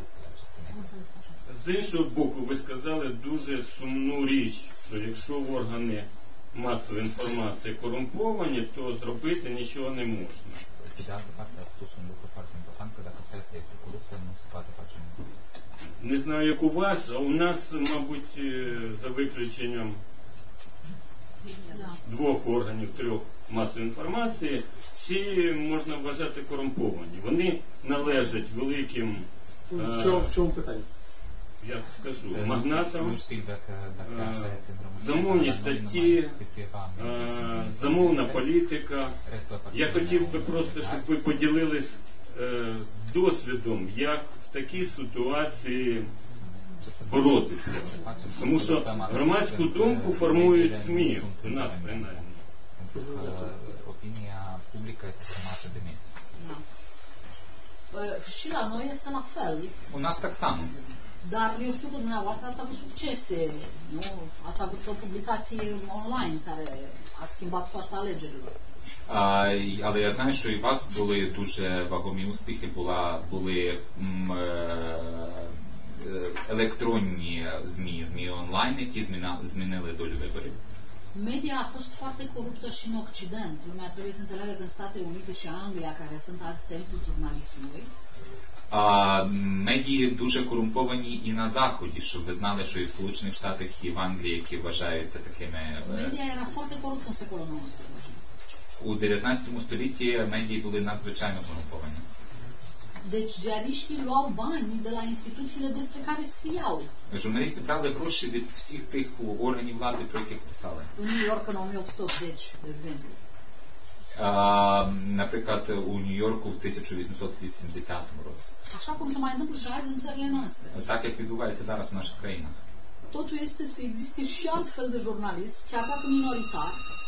Despre aceste Nu înțeles așa. З іншого боку, ви сказали дуже сумну річ, що якщо органи масової інформації корумповані, то зробити нічого не можна. Не знаю, як у вас, а у нас, мабуть, е, за виключенням двох органів, трьох масової інформації, всі можна вважати корумповані. Вони належать великим, В чому, в чому питання? я скажу, магнатам, așa este în România. замовні статті, е, замовна політика. Я хотів би просто, щоб ви поділились е, досвідом, як в такій ситуації боротися. Тому що громадську думку формують СМІ, у нас принаймні. Opinia publică este formată de medii. Da. Uh, Și la noi este la fel, У нас так dar eu știu că dumneavoastră ați avut succese, nu? Ați avut o publicație online care a schimbat soarta alegerilor. А, але я знаю, що і у вас були дуже вагомі успіхи, була, були м, е, е, електронні ЗМІ, ЗМІ онлайн, які зміна, змінили долю виборів. Media a fost foarte coruptă și în Occident. Lumea trebuie să înțeleagă că în Statele Unite și Anglia, care sunt azi templul jurnalismului, А медії дуже корумповані і на заході, щоб ви знали, що і в Сполучених Штатах, і в Англії, які вважаються такими е, у 19 столітті медії були надзвичайно корумповані. Deci ziariștii luau bani de la instituțiile despre care scriau. Журналісти брали гроші від всіх тих органів влади, про яких писали. În New York în 1880, de exemplu. А, наприклад, у Нью-Йорку в 1880 році. Așa cum se mai întâmplă și azi în țările noastre. Так як відбувається зараз в наших країнах. Totul este să existe și alt fel de jurnalism, chiar dacă minoritar, Е,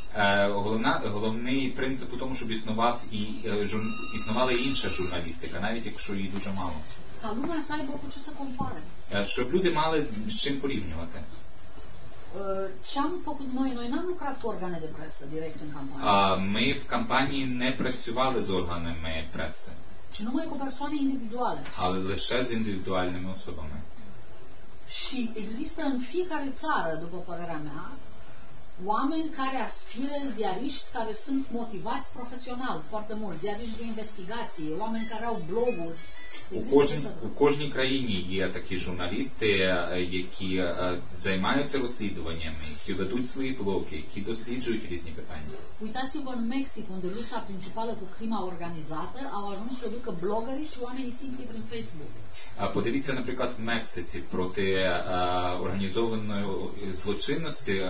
Головна, головний принцип у тому, щоб існував і е, жур, існувала і інша журналістика, навіть якщо її дуже мало. lumea să aibă cu ce să compare. Е, Щоб люди мали з чим порівнювати. Ce am făcut noi? Noi n-am lucrat cu organe de presă direct în campanie, Ми в кампанії не працювали з органами преси, ci numai cu persoane individuale. але лише з індивідуальними особами. Și există în fiecare țară, după părerea mea, oameni care aspiră, ziariști care sunt motivați profesional foarte mult, ziariști de investigație, oameni care au bloguri. У, кожній, у кожній країні є такі журналісти, е, які е, займаються розслідуваннями, які ведуть свої блоги, які досліджують різні питання. Uitați-vă în Mexic, unde lupta principală cu crima organizată au ajuns să ducă bloggerii și oamenii simpli prin Facebook. Подивіться, наприклад, в Мексиці проти е, організованої злочинності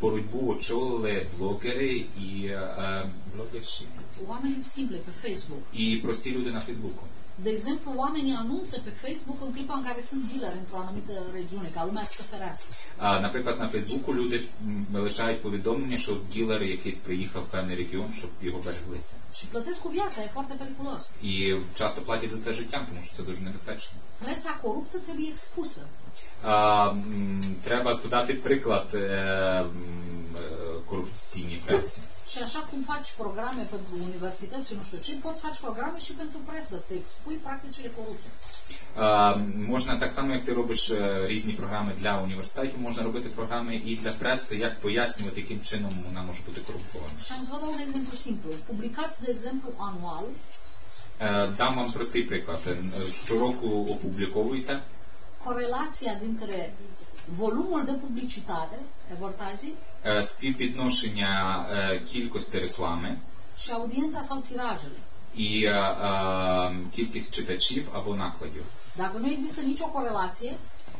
боротьбу очолили блогери і блогерші Oamenii simpli pe Facebook. і прості люди на Фейсбуку. De exemplu, oamenii anunță pe Facebook în clipa în care sunt dealeri într-o anumită regiune, ca lumea să se ferească. А, Наприклад, на Фейсбуку люди лишають повідомлення, що ділер якийсь приїхав в певний регіон, щоб його береглися. Și plătesc cu viața, e foarte periculos. І часто платять за це життям, тому що це дуже небезпечно. Presa coruptă trebuie expusă. А, м, треба подати приклад е, м, е, корупційній пресі. Și așa cum faci programe pentru universități și nu știu ce, poți face programe și pentru presă, să expui practicile corupte. А, можна так само, як ти робиш е, різні програми для університетів, можна робити програми і для преси, як пояснювати, яким чином вона може бути корумпована. Și am să vă dau un exemplu simplu. Publicați, de exemplu, anual Дам вам простий приклад. Е, Щороку опубліковуєте corelația dintre volumul de publicitate, advertising, е, співвідношення е, кількості реклами și audiența sau tirajele. і е, е, кількість читачів або накладів. Dacă nu există nicio corelație,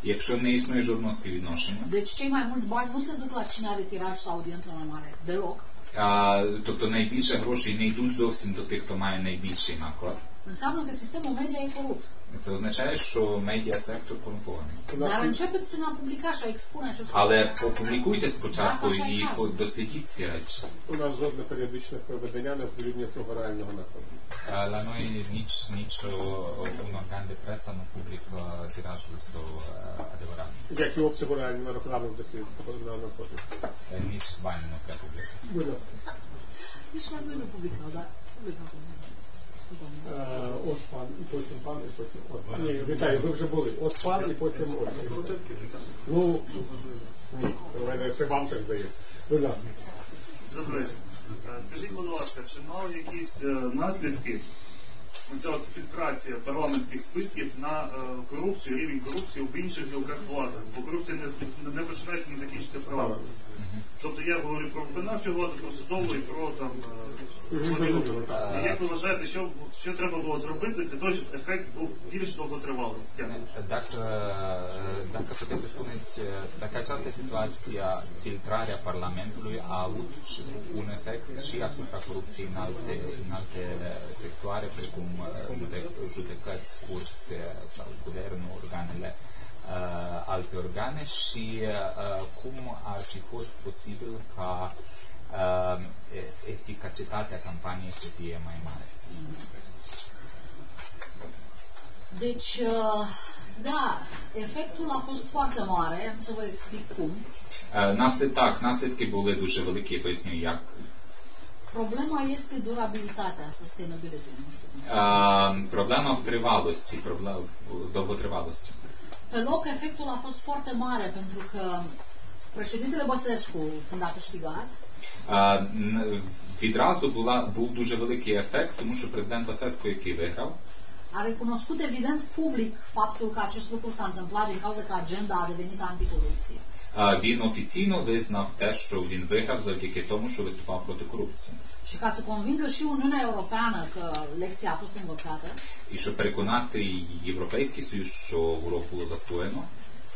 Якщо не існує жодного співвідношення, deci cei mai mulți bani nu se duc la cine are tiraj sau audiență mai mare, deloc. а, тобто найбільше грошей не йдуть зовсім до тих, хто має найбільший наклад. Înseamnă că sistemul media e corupt. Це означає, що медіасектор корумпований. Dar începeți prin a publica și a expune acest lucru. Але опублікуйте спочатку і дослідіть ці речі. У нас жодне періодичне видання не оприлюднює свого реального накладу. La noi nici, nici un organ de presă nu publică tirajul său adevărat. Як і обсягу реального рекламного дослідження накладу. Nici bani nu prea publică. Будь ласка. Nici la noi nu publicau, dar publicau. Е, От пан, і потім пан, і потім от пан. Ні, вітаю, ви вже були. От пан, і потім от. Ну, мене це вам так здається. Будь ласка. Добрий вечір. Е, Скажіть, будь ласка, чи мали якісь е, наслідки ця от фільтрація парламентських списків на е, корупцію, рівень корупції в інших гілках влади? Бо корупція не, не починається, не закінчиться парламентом. Тобто я говорю про виконавчу владу, про судову і про там е. І як ви вважаєте, що, що треба було зробити для того, щоб ефект був більш довготривалим? Дякую. Dacă, dacă puteți să spuneți, dacă această situație, filtrarea Parlamentului a avut și un efect și asupra corupției în alte, în alte sectoare, precum jude- judecăți, curți sau guvernul, organele, uh, alte organe și uh, cum ar fi fost posibil ca uh, e- eficacitatea campaniei să fie mai mare. Deci, uh, da, efectul a fost foarte mare, am să vă explic cum. Е, Наслід, так, наслідки були дуже великі, я поясню як. Problema este durabilitatea, sustainability, nu știu cum. Е, Проблема в тривалості, проблема в довготривалості. Pe loc, efectul a fost foarte mare, pentru că președintele Băsescu, când a câștigat, Е, н- Відразу була, був дуже великий ефект, тому що президент Васеско, який виграв, a recunoscut evident public faptul că acest lucru s-a întâmplat din cauza că agenda a devenit anticorupție. він офіційно визнав те, що він виграв завдяки тому, що виступав проти корупції. Și ca să convingă și Uniunea Europeană că lecția a fost învățată, І щоб переконати Європейський Союз, що урок було засвоєно,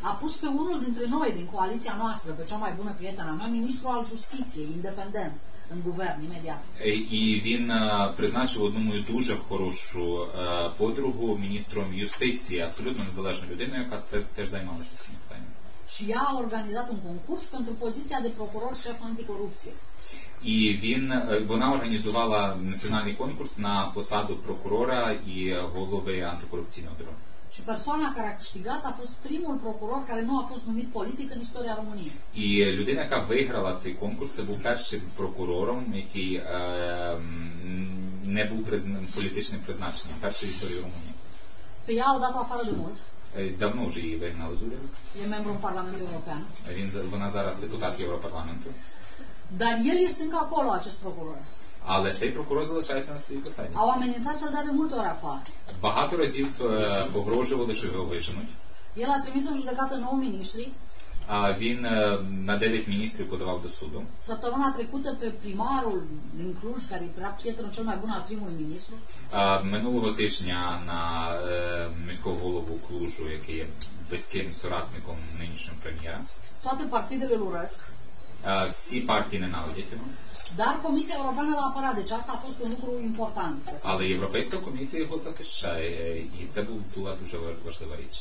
a pus pe unul dintre noi, din coaliția noastră, pe cea mai bună prietenă a mea, ministru al justiției, independent, în guvern, imediat. І він призначив одну дуже хорошу подругу міністром юстиції, абсолютно незалежну людину, яка це теж займалася цим питанням. Și ea a organizat un concurs pentru poziția de procuror șef anticorupție. І він вона організувала національний конкурс на посаду прокурора і голови антикорупційного бюро. Și Și persoana care a câștigat a fost primul procuror care nu a fost numit politic în istoria României. І людина, яка виграла цей конкурс, це був першим прокурором, який е, не був призна... політичним призначенням, першої історії Румунії. Pe ea au dat-o afară de mult. Е, Давно вже її вигнали з уряду. E membru în Parlamentul European. Він за- вона зараз депутат Європарламенту. Dar el este încă acolo, acest procuror. Але цей прокурор залишається на своїй посаді. Au amenințat să-l dea de multe ori afară. Багато разів е, погрожували, що його виженуть. El a trimis în judecată 9 ministri. А він е, на 9 міністрів подавав до суду. Săptămâna trecută pe primarul din Cluj, care era prietenul cel mai bun al primului ministru, А минулого тижня на е, міського голову Клужу, який є близьким соратником нинішнього прем'єра, toate partidele îl urăsc, е, всі партії ненавидять його. Dar Comisia Europeană l-a apărat, deci asta a fost un lucru important. Комісія його захищає, і це був- була дуже важлива річ.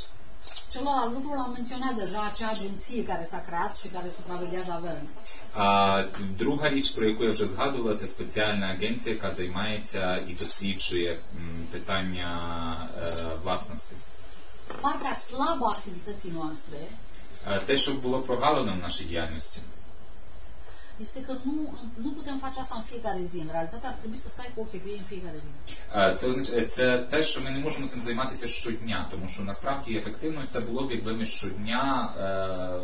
Celălalt lucru l-am menționat deja, acea agenție care s-a creat și care supraveghează averele. А друга річ, про яку я вже згадувала, це спеціальна агенція, яка займається і досліджує питання е, власності. Partea slabă a activității noastre Те, що було прогалено в нашій діяльності, este că nu, nu putem face asta în fiecare zi. În realitate ar trebui să stai cu ochii pe ei în fiecare zi. Це означає це те, що ми не можемо цим займатися щодня, тому що насправді ефективно це було б, якби ми щодня е,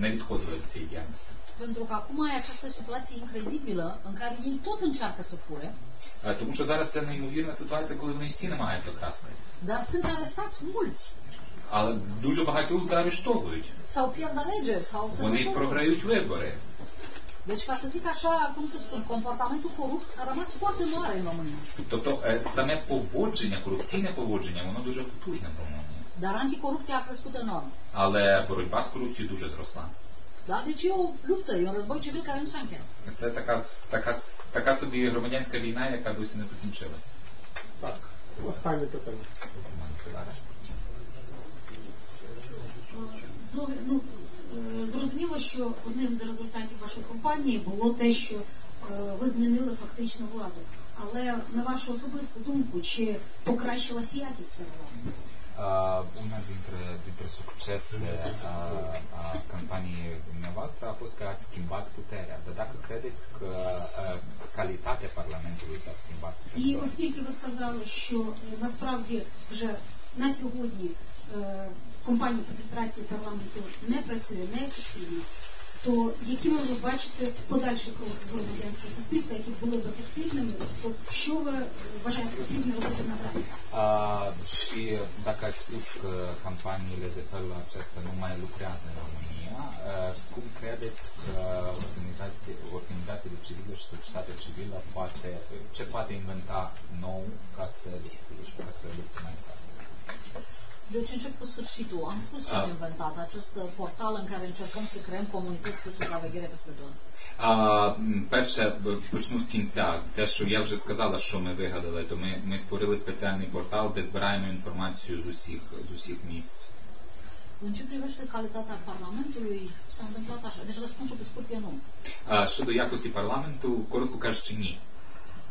не відходили від цієї діяльності. Pentru că acum e această situație incredibilă în care ei tot încearcă să fure, Тому що зараз це неймовірна ситуація, коли вони всі намагаються красти. dar sunt arestați mulți. Але дуже багатьох заарештовують. Sau pierd alegeri, sau Вони програють вибори. Deci, ca să zic așa, cum să spun, comportamentul corupt a rămas foarte mare în România. Тобто саме поводження, корупційне поводження, воно дуже потужне в Румунії. Dar anticorupția a crescut enorm. Але боротьба з корупцією дуже зросла. Da? Deci e o luptă, e un război civil care nu s-a încheiat. Це така, така, така собі громадянська війна, яка досі не закінчилася. Так, останнє питання. Ну, зрозуміло, що одним з результатів вашої кампанії було те, що е, ви змінили фактично владу. Але на вашу особисту думку, чи покращилась якість перевлади? Uh, succese a, a campaniei dumneavoastră a fost că ați schimbat puterea. Dar dacă credeți că uh, calitatea Parlamentului s-a schimbat І оскільки ви сказали, що е, насправді вже на сьогодні е, компанія фільтрації парламенту не працює неефективно, то якими ви бачите подальші кроки громадянського суспільства, які були б ефективними, то що ви вважаєте потрібно робити надалі? Uh, și dacă ați spus că campaniile de felul acesta nu mai lucrează în România, uh, cum credeți că organizații, organizațiile civile și societatea civilă poate, ce poate inventa nou ca să, ca să lupte mai exact? Deci încep cu sfârșitul. Am spus ce Ah. am inventat, acest uh, portal în care încercăm să creăm comunități de supraveghere peste tot. А, перше, почну з кінця. Те, що я вже сказала, що ми вигадали, то ми, ми створили спеціальний портал, де збираємо інформацію з усіх, з усіх місць. În ce privește calitatea Parlamentului, s-a întâmplat așa. Deci răspunsul pe scurt e nu. А, щодо якості парламенту, коротко кажучи, ні.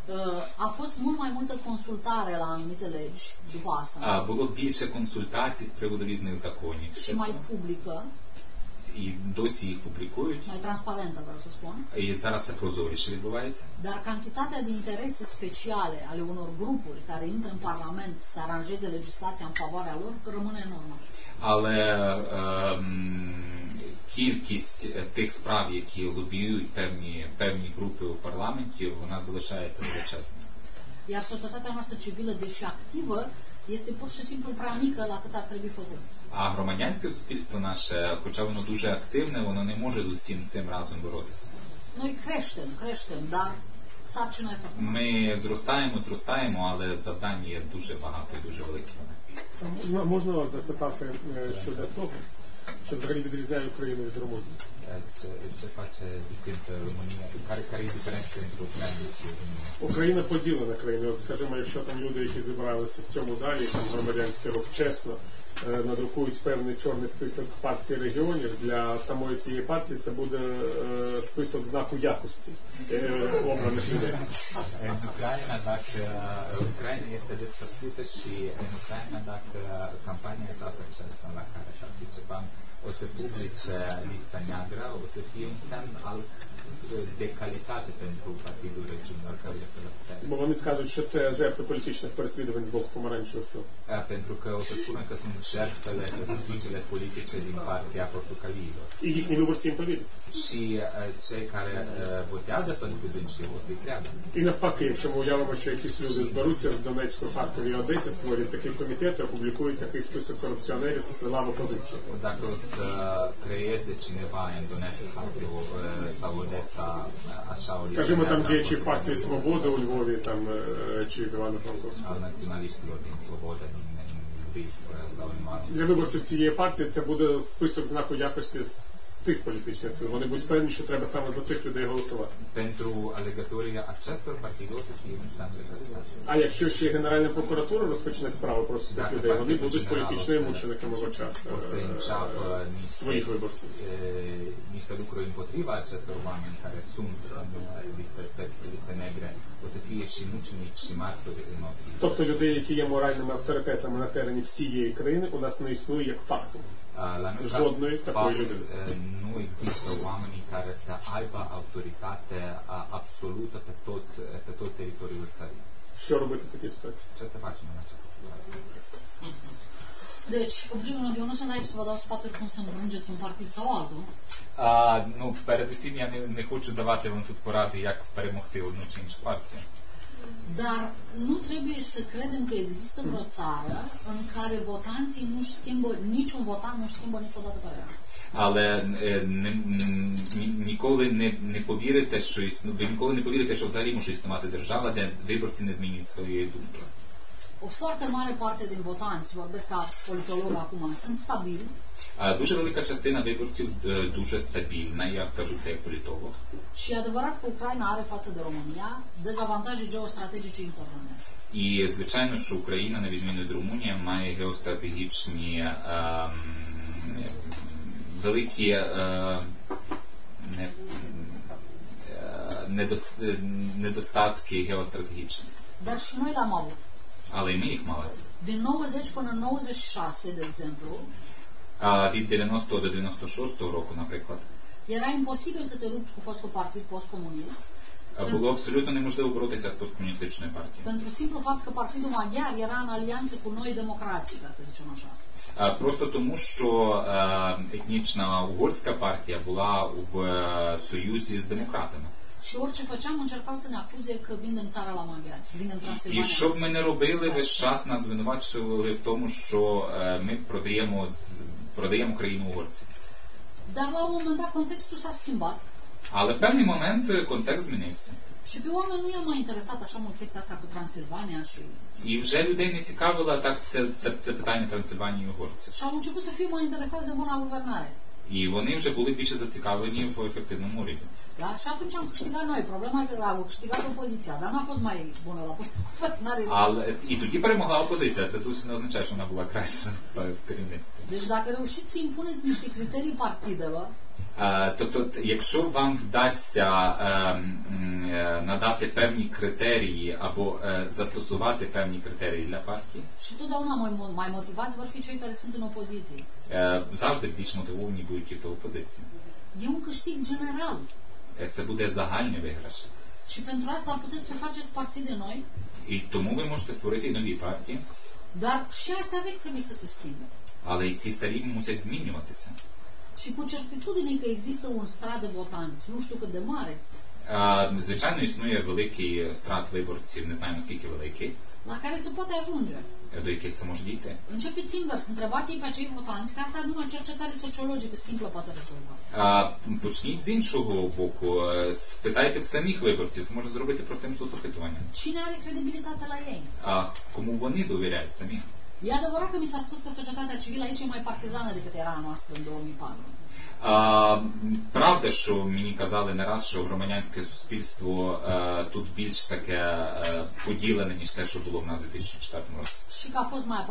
Uh, A fost mult mai multă consultare la anumite legi după asta А, було більше консультацій з приводу різних законів. și mai publică, І досі їх публікують. mai transparentă, vreau să spun. І зараз це прозоріше відбувається. Dar cantitatea de interese speciale ale unor grupuri care intră în Parlament să aranjeze legislația în favoarea lor rămâne enormă. Але ем, кількість е, тих справ, які лобіюють певні, певні групи у парламенті, вона залишається величезною. Iar societatea noastră civilă, deși activă, este pur și simplu prea mică la cât ar trebui făcut. А громадянське суспільство наше, хоча воно дуже активне, воно не може з усім цим разом боротися. Noi creștem, creștem, dar sarcina e făcută. Ми зростаємо, зростаємо, але завдання є дуже багато і дуже велике. Можна- вас запитати щодо того, що взагалі відрізняє Україну від Румунії? Ce, ce face distință România? Care, care e diferența între Ucraina și România? Україна поділена країна. От скажімо, якщо там люди, які зібралися в цьому залі, там громадянський рух чесно, надрукують певний чорний список партії регіонів, для самої цієї партії це буде е, список знаку якості е, обраних людей. În Ucraina, dacă Ucraina este despărțită și în Ucraina, dacă campania aceasta aceasta la care participam o să publice lista neagră, o să fie un semn al de calitate pentru Partidul Regiunilor care este la putere. Бо вони скажуть, що це жертви політичних переслідувань з боку помаранчевих сил. Pentru că o să spună că sunt жертвele persecuțiile politice din partea portocaliilor. І їхні виборці їм повірять. Și cei care votează pentru dânsi o să-i creadă. І навпаки, якщо ми уявимо, що якісь люди зберуться в Донецьку, Харкові і Одесі, створюють такий комітет і опублікують такий список корупціонерів з лав опозиції. Dacă o să creeze cineva în Donetsk, Харків sau Odessa așa o Скажімо, там діячі партії Свобода у Львові там, чи din Svoboda, din Lviv sau în Mare. Для виборців цієї партії це буде список знаку якості з цих політичних сил. Вони будуть впевнені, що треба саме за цих людей голосувати. Pentru alegătorii acestor partide o să fie. А якщо ще Генеральна прокуратура розпочне справу проти цих людей, вони будуть політичними мучениками в очах O să înceapă своїх виборців. niște, niște lucruri împotriva acestor oameni care sunt în liste, liste negre, o să fie și mucenici și martori în ochii. Тобто людей, які є моральними авторитетами на терені всієї країни, у нас не існує як факту. La noi, Жодної такої людини. nu există oamenii care să aibă autoritate absolută pe tot, pe tot teritoriul țării. Що робити в такій ситуації? Ce să facem în această situație? <laughs> Deci, în primul rând, eu nu sunt aici să vă dau sfaturi cum să îmbrângeți un partid sau altul. А, ну, передусім я не, не хочу давати вам тут поради, як перемогти одну чи іншу партію. Dar nu trebuie să credem că există vreo țară în care votanții nu-și schimbă, niciun votant nu-și schimbă niciodată părerea. Але не, ні, ніколи не, не повірите, що ви ніколи не повірите, що взагалі може існувати держава, де виборці не змінюють своєї думки. O foarte mare parte din votanți, vorbesc ca politolog acum, sunt stabili. Дуже велика частина виборців е, дуже стабільна, я кажу це як політолог. Și e adevărat că Ucraina are față de România dezavantaje geostrategice importante. І звичайно, що Україна, на відміну від Румунії, має геостратегічні е, великі е, не, е, недостатки геостратегічні. Dar și noi l-am avut. Але і ми їх мали. Din 90 până 96, de exemplu, А від 90 до 96 року, наприклад, era imposibil să te lupți cu fostul partid postcomunist було абсолютно неможливо боротися з посткомуністичною партією. pentru simplu fapt că Partidul Maghiar era în alianță cu noi democrații, ca să zicem așa. Просто тому, що е, етнічна угорська партія була в е, союзі з демократами. Și orice făceam, încercau să ne acuze că vindem țara la maghiari, vindem І Transilvania. що б ми не робили, весь час нас звинувачували в тому, що ми продаємо продаємо країну угорців. Dar la un moment dat contextul s-a schimbat Але в певний момент контекст змінився. și pe oameni nu i-a mai interesat așa mult chestia asta cu Transilvania și, І вже людей не цікавило так це, це, це питання Трансильванії і угорців. și au început să fie mai interesați de buna guvernare. І вони вже були більше зацікавлені в ефективному уряді. Da? Și atunci am câștigat noi. Problema e că au câștigat opoziția, dar n-a fost mai bună la guvernare. Але і тоді перемогла опозиція. Це зовсім не означає, що вона була краща в керівництві. Deci dacă reușiți să impuneți niște criterii partidelor, Е, Тобто, т- якщо вам вдасться е, м, е, надати певні критерії або е, застосувати певні критерії для партії, și totdeauna mai, mult- mai motivați vor fi cei care sunt în opoziție. е, завжди більш мотивовані будуть ті, хто в опозиції. E un câștig general. Е, Це буде загальний виграш. Și pentru asta puteți să faceți partide noi, І тому ви можете створити і нові партії, dar și astea vechi trebuie să se schimbe. але і ці старі мусять змінюватися. Și cu certitudine că există un strat de votanți, nu știu cât de mare, Е, Звичайно, існує великий страт виборців, не знаю наскільки великий, la care se poate ajunge. е, до яких це може дійти. Începeți invers, întrebați-i pe acei votanți, că asta numai cercetare sociologică simplă poate rezolva. А, Почніть з іншого боку, е, спитайте в самих виборців, це може зробити простим соцопитуванням. Cine are credibilitate la ei? А кому вони довіряють самі? E adevărat că mi s-a spus că societatea civilă aici e mai partizană decât era a noastră în 2004. Правда, що мені казали не раз, що громадянське суспільство тут більш таке поділене, ніж те, що було в нас у 2004 році. Și că a fost mai.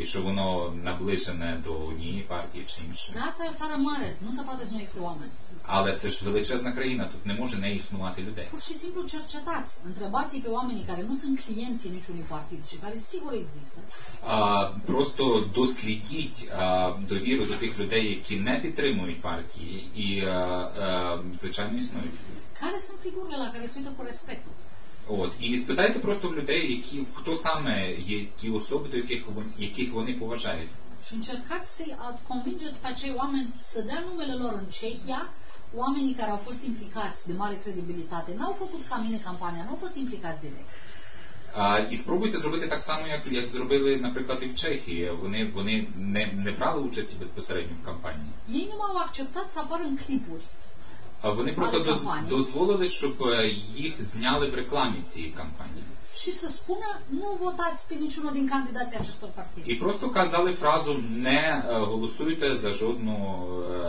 І що воно наближене до однієї партії чи іншої. E nu se poate să nu existe oameni. Але це ж величезна країна, тут не може не існувати людей. Pur și simplu cercetați, întrebați pe oamenii care nu sunt clienții niciunui partid și care sigur există. А, просто дослідіть а, довіру до тих людей, які не підтримують партії, і а, а, звичайно існують. Care sunt figurile la care se uită cu respect? От і спитайте просто в людей, які хто саме є ті особи, до яких вони яких вони поважають. Și încercați să-i convingeți pe acei oameni să dea numele lor în Cehia, oamenii care au fost implicați de mare credibilitate. N-au făcut ca mine campania, n-au fost implicați direct. А, і спробуйте зробити так само, як, як зробили, наприклад, і в Чехії. Вони вони не, не брали участі безпосередньо в кампанії. Ei nu m-au acceptat să apară în clipuri. А вони просто доз, дозволили, щоб е, їх зняли в рекламі цієї кампанії. Și să spună, nu votați pe niciunul din candidații acestor partide. І просто казали фразу не е, голосуйте за жодну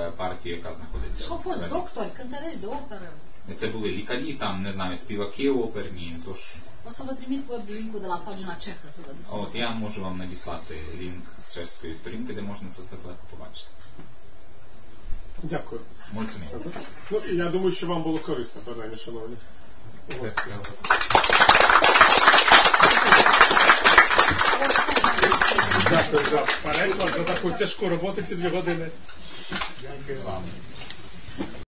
е, партію, яка знаходиться. Și au fost doctori, cântăreți de operă. Це були лікарі, там не знаю, співаки оперні. Тож O să vă trimit web link-ul de la pagina cehă să vedeți. от я можу вам надіслати лінк з чеської сторінки, де можна це все легко побачити. Дякую. Ну, і я думаю, що вам було корисно, принаймні, шановні. Дякую за переклад, за таку тяжку роботу ці дві години. Дякую вам.